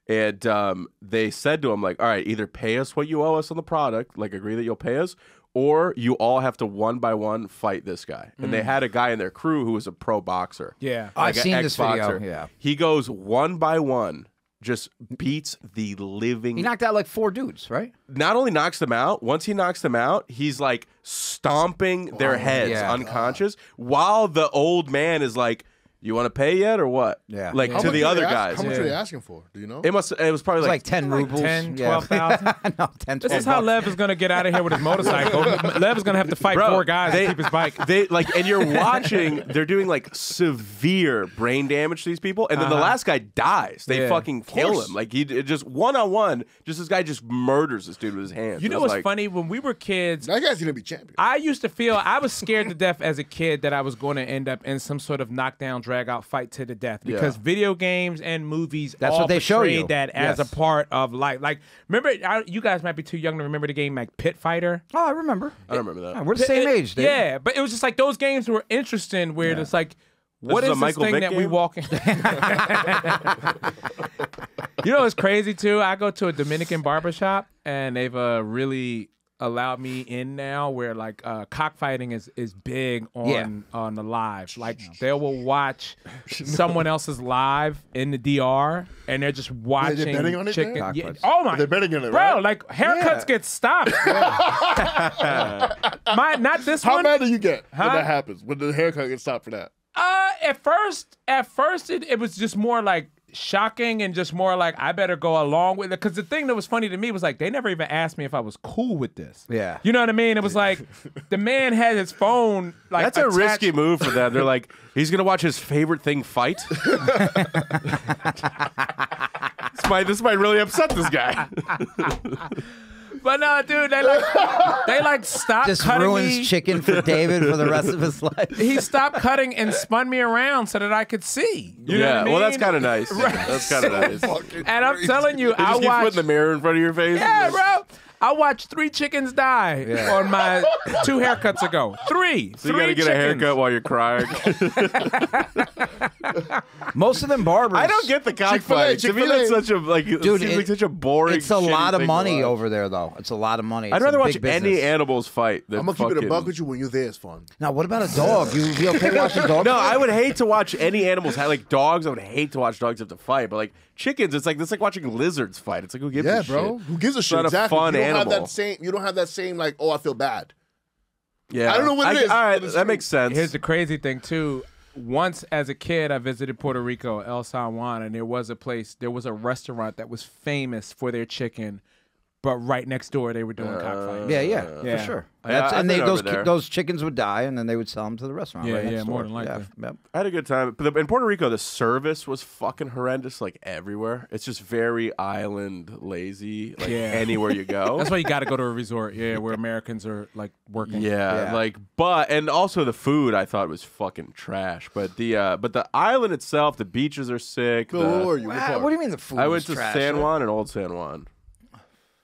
And um, they said to him like, "All right, either pay us what you owe us on the product, like agree that you'll pay us, or you all have to one by one fight this guy." And they had a guy in their crew who was a pro boxer. Yeah. I've seen this video, ex-boxer. yeah. he goes one by one, just beats the living He knocked out like four dudes, right? not only knocks them out, once he knocks them out, he's like stomping their oh, heads yeah. unconscious while the old man is like, You want to pay yet or what? Yeah. Like How to the other ask- guys. How much Yeah. are they asking for? Do you know? It must it was probably It's like, like, 10 like rubles. 10, yeah. no, 10, 12 This is how. Lev is gonna get out of here with his motorcycle. Lev is gonna have to fight Bro, four guys they- to keep his bike. they like and you're watching they're doing like severe brain damage to these people and then the Uh-huh. last guy dies they Yeah. fucking kill him like he it just one-on-one just this guy just murders this dude with his hands You know what's like, funny? When we were kids, that guy's gonna be champion. I used to feel I was scared to death as a kid that I was going to end up in some sort of knockdown, drag out fight to the death because Yeah. video games and movies That's all what they show portrayed you. that as a part of life. Like, remember, I, you guys might be too young to remember the game like Pit Fighter. Oh, I remember. I don't remember that Yeah, we're the same It- age, dude. Yeah, but it was just like those games were interesting where it's like, what is is, a this thing Vick that we walk in? you know it's crazy too? I go to a Dominican barbershop and they've uh, really allowed me in now where like uh, cockfighting is is big on Yeah. on the live. Like they will watch someone else's live in the DR and they're just watching they're betting on it chicken. Yeah. Oh my! They're betting on it, bro. right? Like haircuts get stopped. my not this How one. mad do you get Huh? when that happens? When the haircut gets stopped for that? Uh, at first, at first, it, it was just more like shocking and just more like I better go along with it. Because the thing that was funny to me was like they never even asked me if I was cool with this. Yeah. you know what I mean. It was like the man had his phone like That's a risky move for them. They're like, he's gonna watch his favorite thing fight. It's might this might really upset this guy. But no, dude, they like they like stopped Just cutting ruins me. chicken for David for the rest of his life. He stopped cutting and spun me around so that I could see. You know yeah, what I well, that's kind of nice. That's kind of nice. And I'm telling you, They I just keep watched. putting the mirror in front of your face. Yeah, bro. I watched three chickens die Yeah. on my two haircuts ago. Three. So you gotta get chickens. a haircut while you're crying. Most of them barbers. I don't get the cockfighting. To me, Chick-fil-A. that's such a like. it Dude, seems it- like such a boring. It's a lot of money over there, though. It's a lot of money. I'd rather watch big any animals fight than I'm gonna keep it a fucking- buck with you when you're there. It's fun. Now, what about a dog? You be okay watching dogs? No, I would hate to watch any animals. Like dogs, I would hate to watch dogs have to fight. But like chickens, it's like it's like watching lizards fight. It's like who gives Yeah, a bro. shit? Who gives a It's shit? not a exactly. fun you don't have that same. You don't have that same like. Oh, I feel bad. Yeah, I don't know what it is, All right, but it's that true. makes sense. Here's the crazy thing too. Once as a kid, I visited Puerto Rico, El San Juan, and there was a place, there was a restaurant that was famous for their chicken, but right next door they were doing cockfights. Yeah, yeah, Yeah. for sure. I- That's, I've and they, those ki- those chickens would die, and then they would sell them to the restaurant. Yeah, right yeah, next more door. than likely. Yeah, yep. I had a good time. But the, in Puerto Rico, the service was fucking horrendous, like everywhere. It's just very island lazy, like Yeah. anywhere you go. That's why you got to go to a resort, yeah, where Americans are like working. Yeah, Yeah. like but and also the food I thought was fucking trash. But the uh but the island itself, the beaches are sick. Bill, the- where were you? What Ah, what do you mean the food? I went to trash? San Juan and Old San Juan.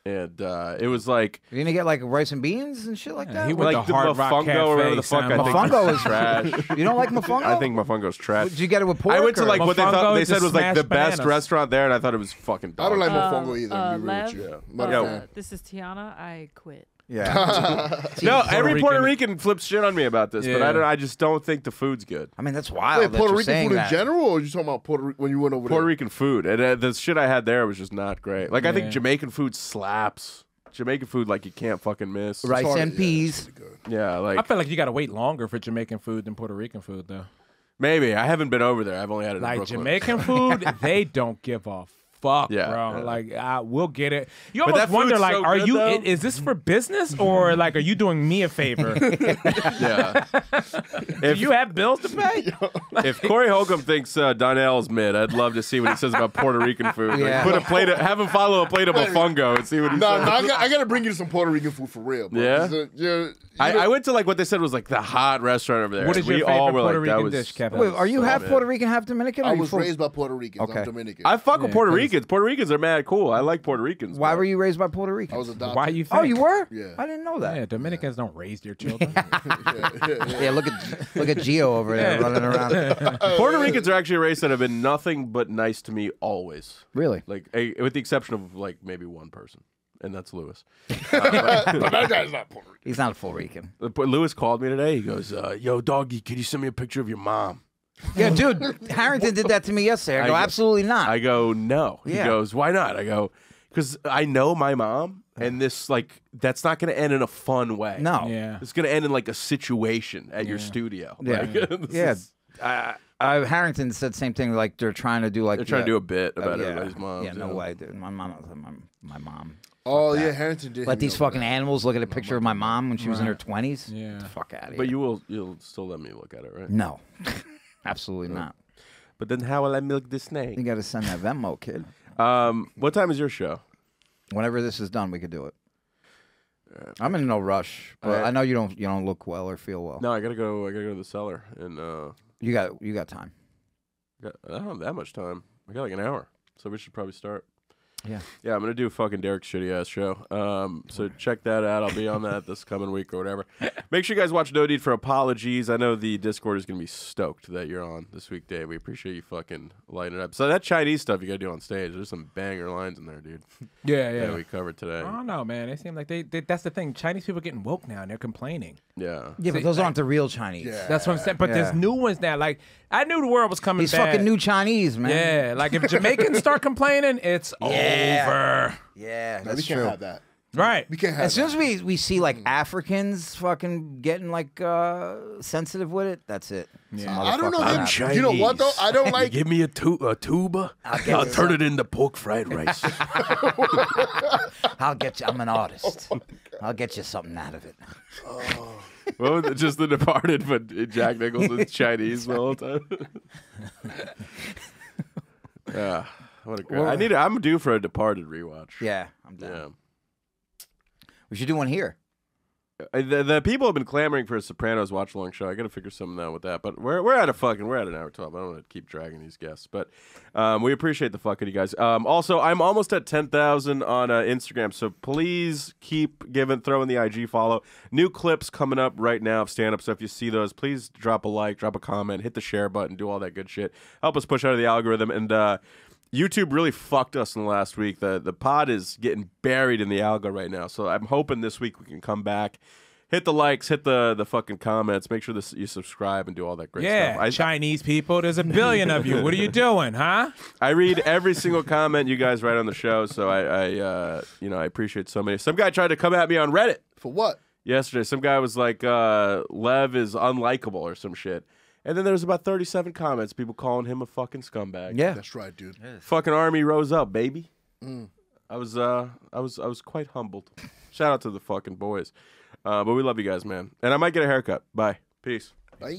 And uh it was like You gonna get like rice and beans and shit like that? he went like to the Hard Rock mofongo or whatever Cafe, the fuck I San think Mofongo is trash. You don't like mofongo? I think mofongo's trash. Did you get it with pork? I went to or- like what they thought Mofongo they said the was like the smashed best bananas. restaurant there, and I thought it was fucking. I don't like dog. mofongo either. uh, to be real with Lev? you. Yeah. Not a Yeah. fan. Uh, this is Tiana. I quit. Yeah. No, every Puerto Rican- Rican flips shit on me about this, but I Yeah. don't. I just don't think the food's good. I mean, that's wild. Wait, that Puerto you're Rican saying food in that. general, or are you talking about Puerto Rico when you went over Puerto there? Rican food, and uh, the shit I had there was just not great. Like I think Yeah. Jamaican food slaps. Jamaican food, like you can't fucking miss. Rice Hard- and yeah, peas. it's pretty good. Yeah, I like feel like you got to wait longer for Jamaican food than Puerto Rican food, though. maybe I haven't been over there. I've only had it in Like Brooklyn. Jamaican food, they don't give a fuck, Yeah, bro. yeah. Like, I we'll get it. You But almost wonder, like, so are good, you? though. Is this for business or like, are you doing me a favor? Yeah. Do if you have bills to pay? if Corey Holcomb thinks uh, Donnell's mid, I'd love to see what he says about Puerto Rican food. Like, put a plate, of, have him follow a plate of mofongo and see what he No, says. no, I got, I got to bring you some Puerto Rican food for real. Bro. Yeah? 'Cause, yeah, I, I went to like what they said was like the hot restaurant over there. What is your we favorite all were Puerto like, that Rican was, dish, Kevin? Wait, are you so half good. Puerto Rican, half Dominican? I are you was full- raised by Puerto Ricans. Okay. I'm Dominican. I fuck with Yeah, Puerto 'cause- Ricans. Puerto Ricans are mad cool. I like Puerto Ricans. Why bro. were you raised by Puerto Ricans? I was adopted. Why you? Think? Oh, you were? Yeah. I didn't know that. Yeah, Dominicans don't raise their children. yeah, yeah, yeah. Yeah, look at look at Gio over there running around. Puerto Ricans are actually a race that have been nothing but nice to me always. Really? Like, a, with the exception of like maybe one person, and that's Lewis. but that guy's not Puerto Rican. He's not a full Rican. Uh, but Lewis called me today. He goes, uh, "Yo, doggy, can you send me a picture of your mom?" Yeah, dude, Harrington did that to me yesterday. I go, I- absolutely not. I go, "No." He goes, "Why not?" I go, "Because I know my mom, and this like that's not going to end in a fun way. no. yeah. it's going to end in like a situation at your studio. Yeah. Like, this Yeah. is- Uh, uh, Harrington said the same thing. Like they're trying to do like they're trying yeah, to do a bit uh, about yeah, everybody's mom. Yeah, no way, dude. My mom, my, my mom. Oh yeah, Harrington did. Let these fucking that. animals look at a picture of my mom when she was in her twenties. Yeah. fuck out of here. But you will, you'll still let me look at it, right? no, absolutely not. But then how will I milk this snake? You got to send that Venmo, kid. Um, what time is your show? Whenever this is done, we could do it. I'm in no rush, but Alright. I know you don't. You don't look well or feel well. No, I gotta go. I gotta go to the cellar, and uh, You got. You got time. got, I don't have that much time. I got like an hour, so we should probably start. Yeah. Yeah, I'm gonna do a fucking Derek's shitty ass show. Um, so check that out. I'll be on that this coming week or whatever. Make sure you guys watch No Need for Apologies. I know the Discord is gonna be stoked that you're on this week, Dave. We appreciate you fucking lighting it up. So that Chinese stuff you gotta do on stage. There's some banger lines in there, dude. Yeah, Yeah, yeah. we covered today. I don't know, man. They seem like they, they. That's the thing. Chinese people are getting woke now, and they're complaining. Yeah. Yeah, but those like- aren't the real Chinese. Yeah. That's what I'm saying. But Yeah. there's new ones now. Like I knew the world was coming. These bad. fucking new Chinese, man. Yeah, like if Jamaicans start complaining, it's Yeah. Over. Yeah, No, that's we can't true. have that. Right. We can't have. As soon that. as we, we see like Africans fucking getting like uh sensitive with it, that's it. Yeah. I don't know Motherfucker. them. You know what though? I don't like. Give me a, tu- a tuba. get I'll you turn it into pork fried rice. I'll get you. I'm an artist. I'll get you something out of it. what was it? Just The Departed, but Jack Nicholson's Chinese the whole time. yeah. What a great. I need. A, I'm due for a Departed rewatch. Yeah, I'm down. Yeah. We should do one here. Uh, The, the people have been clamoring for a Sopranos watch along show. I got to figure something out with that. But we're we're at a fucking we're at an hour twelve. I don't want to keep dragging these guests, but um, we appreciate the fuck out of you guys. Um, also, I'm almost at ten thousand on uh, Instagram, so please keep giving throwing the IG follow. New clips coming up right now of stand up. So if you see those, please drop a like, drop a comment, hit the share button, do all that good shit. Help us push out of the algorithm and. uh YouTube really fucked us in the last week. The the pod is getting buried in the algo right now. So I'm hoping this week we can come back. Hit the likes, hit the the fucking comments. Make sure this, you subscribe and do all that great Yeah, stuff. I, Chinese people. There's a billion of you. What are you doing, huh? I read every single comment you guys write on the show. So I, I uh, you know I appreciate so many. Some guy tried to come at me on Reddit For what? yesterday. Some guy was like, uh, "Lev is unlikable" or some shit. And then there was about 37 comments, people calling him a fucking scumbag. Yeah. That's right, dude. Fucking army rose up, baby. I was uh I was I was quite humbled. Shout out to the fucking boys. Uh, but we love you guys, man. And I might get a haircut. Bye. Peace. Bye.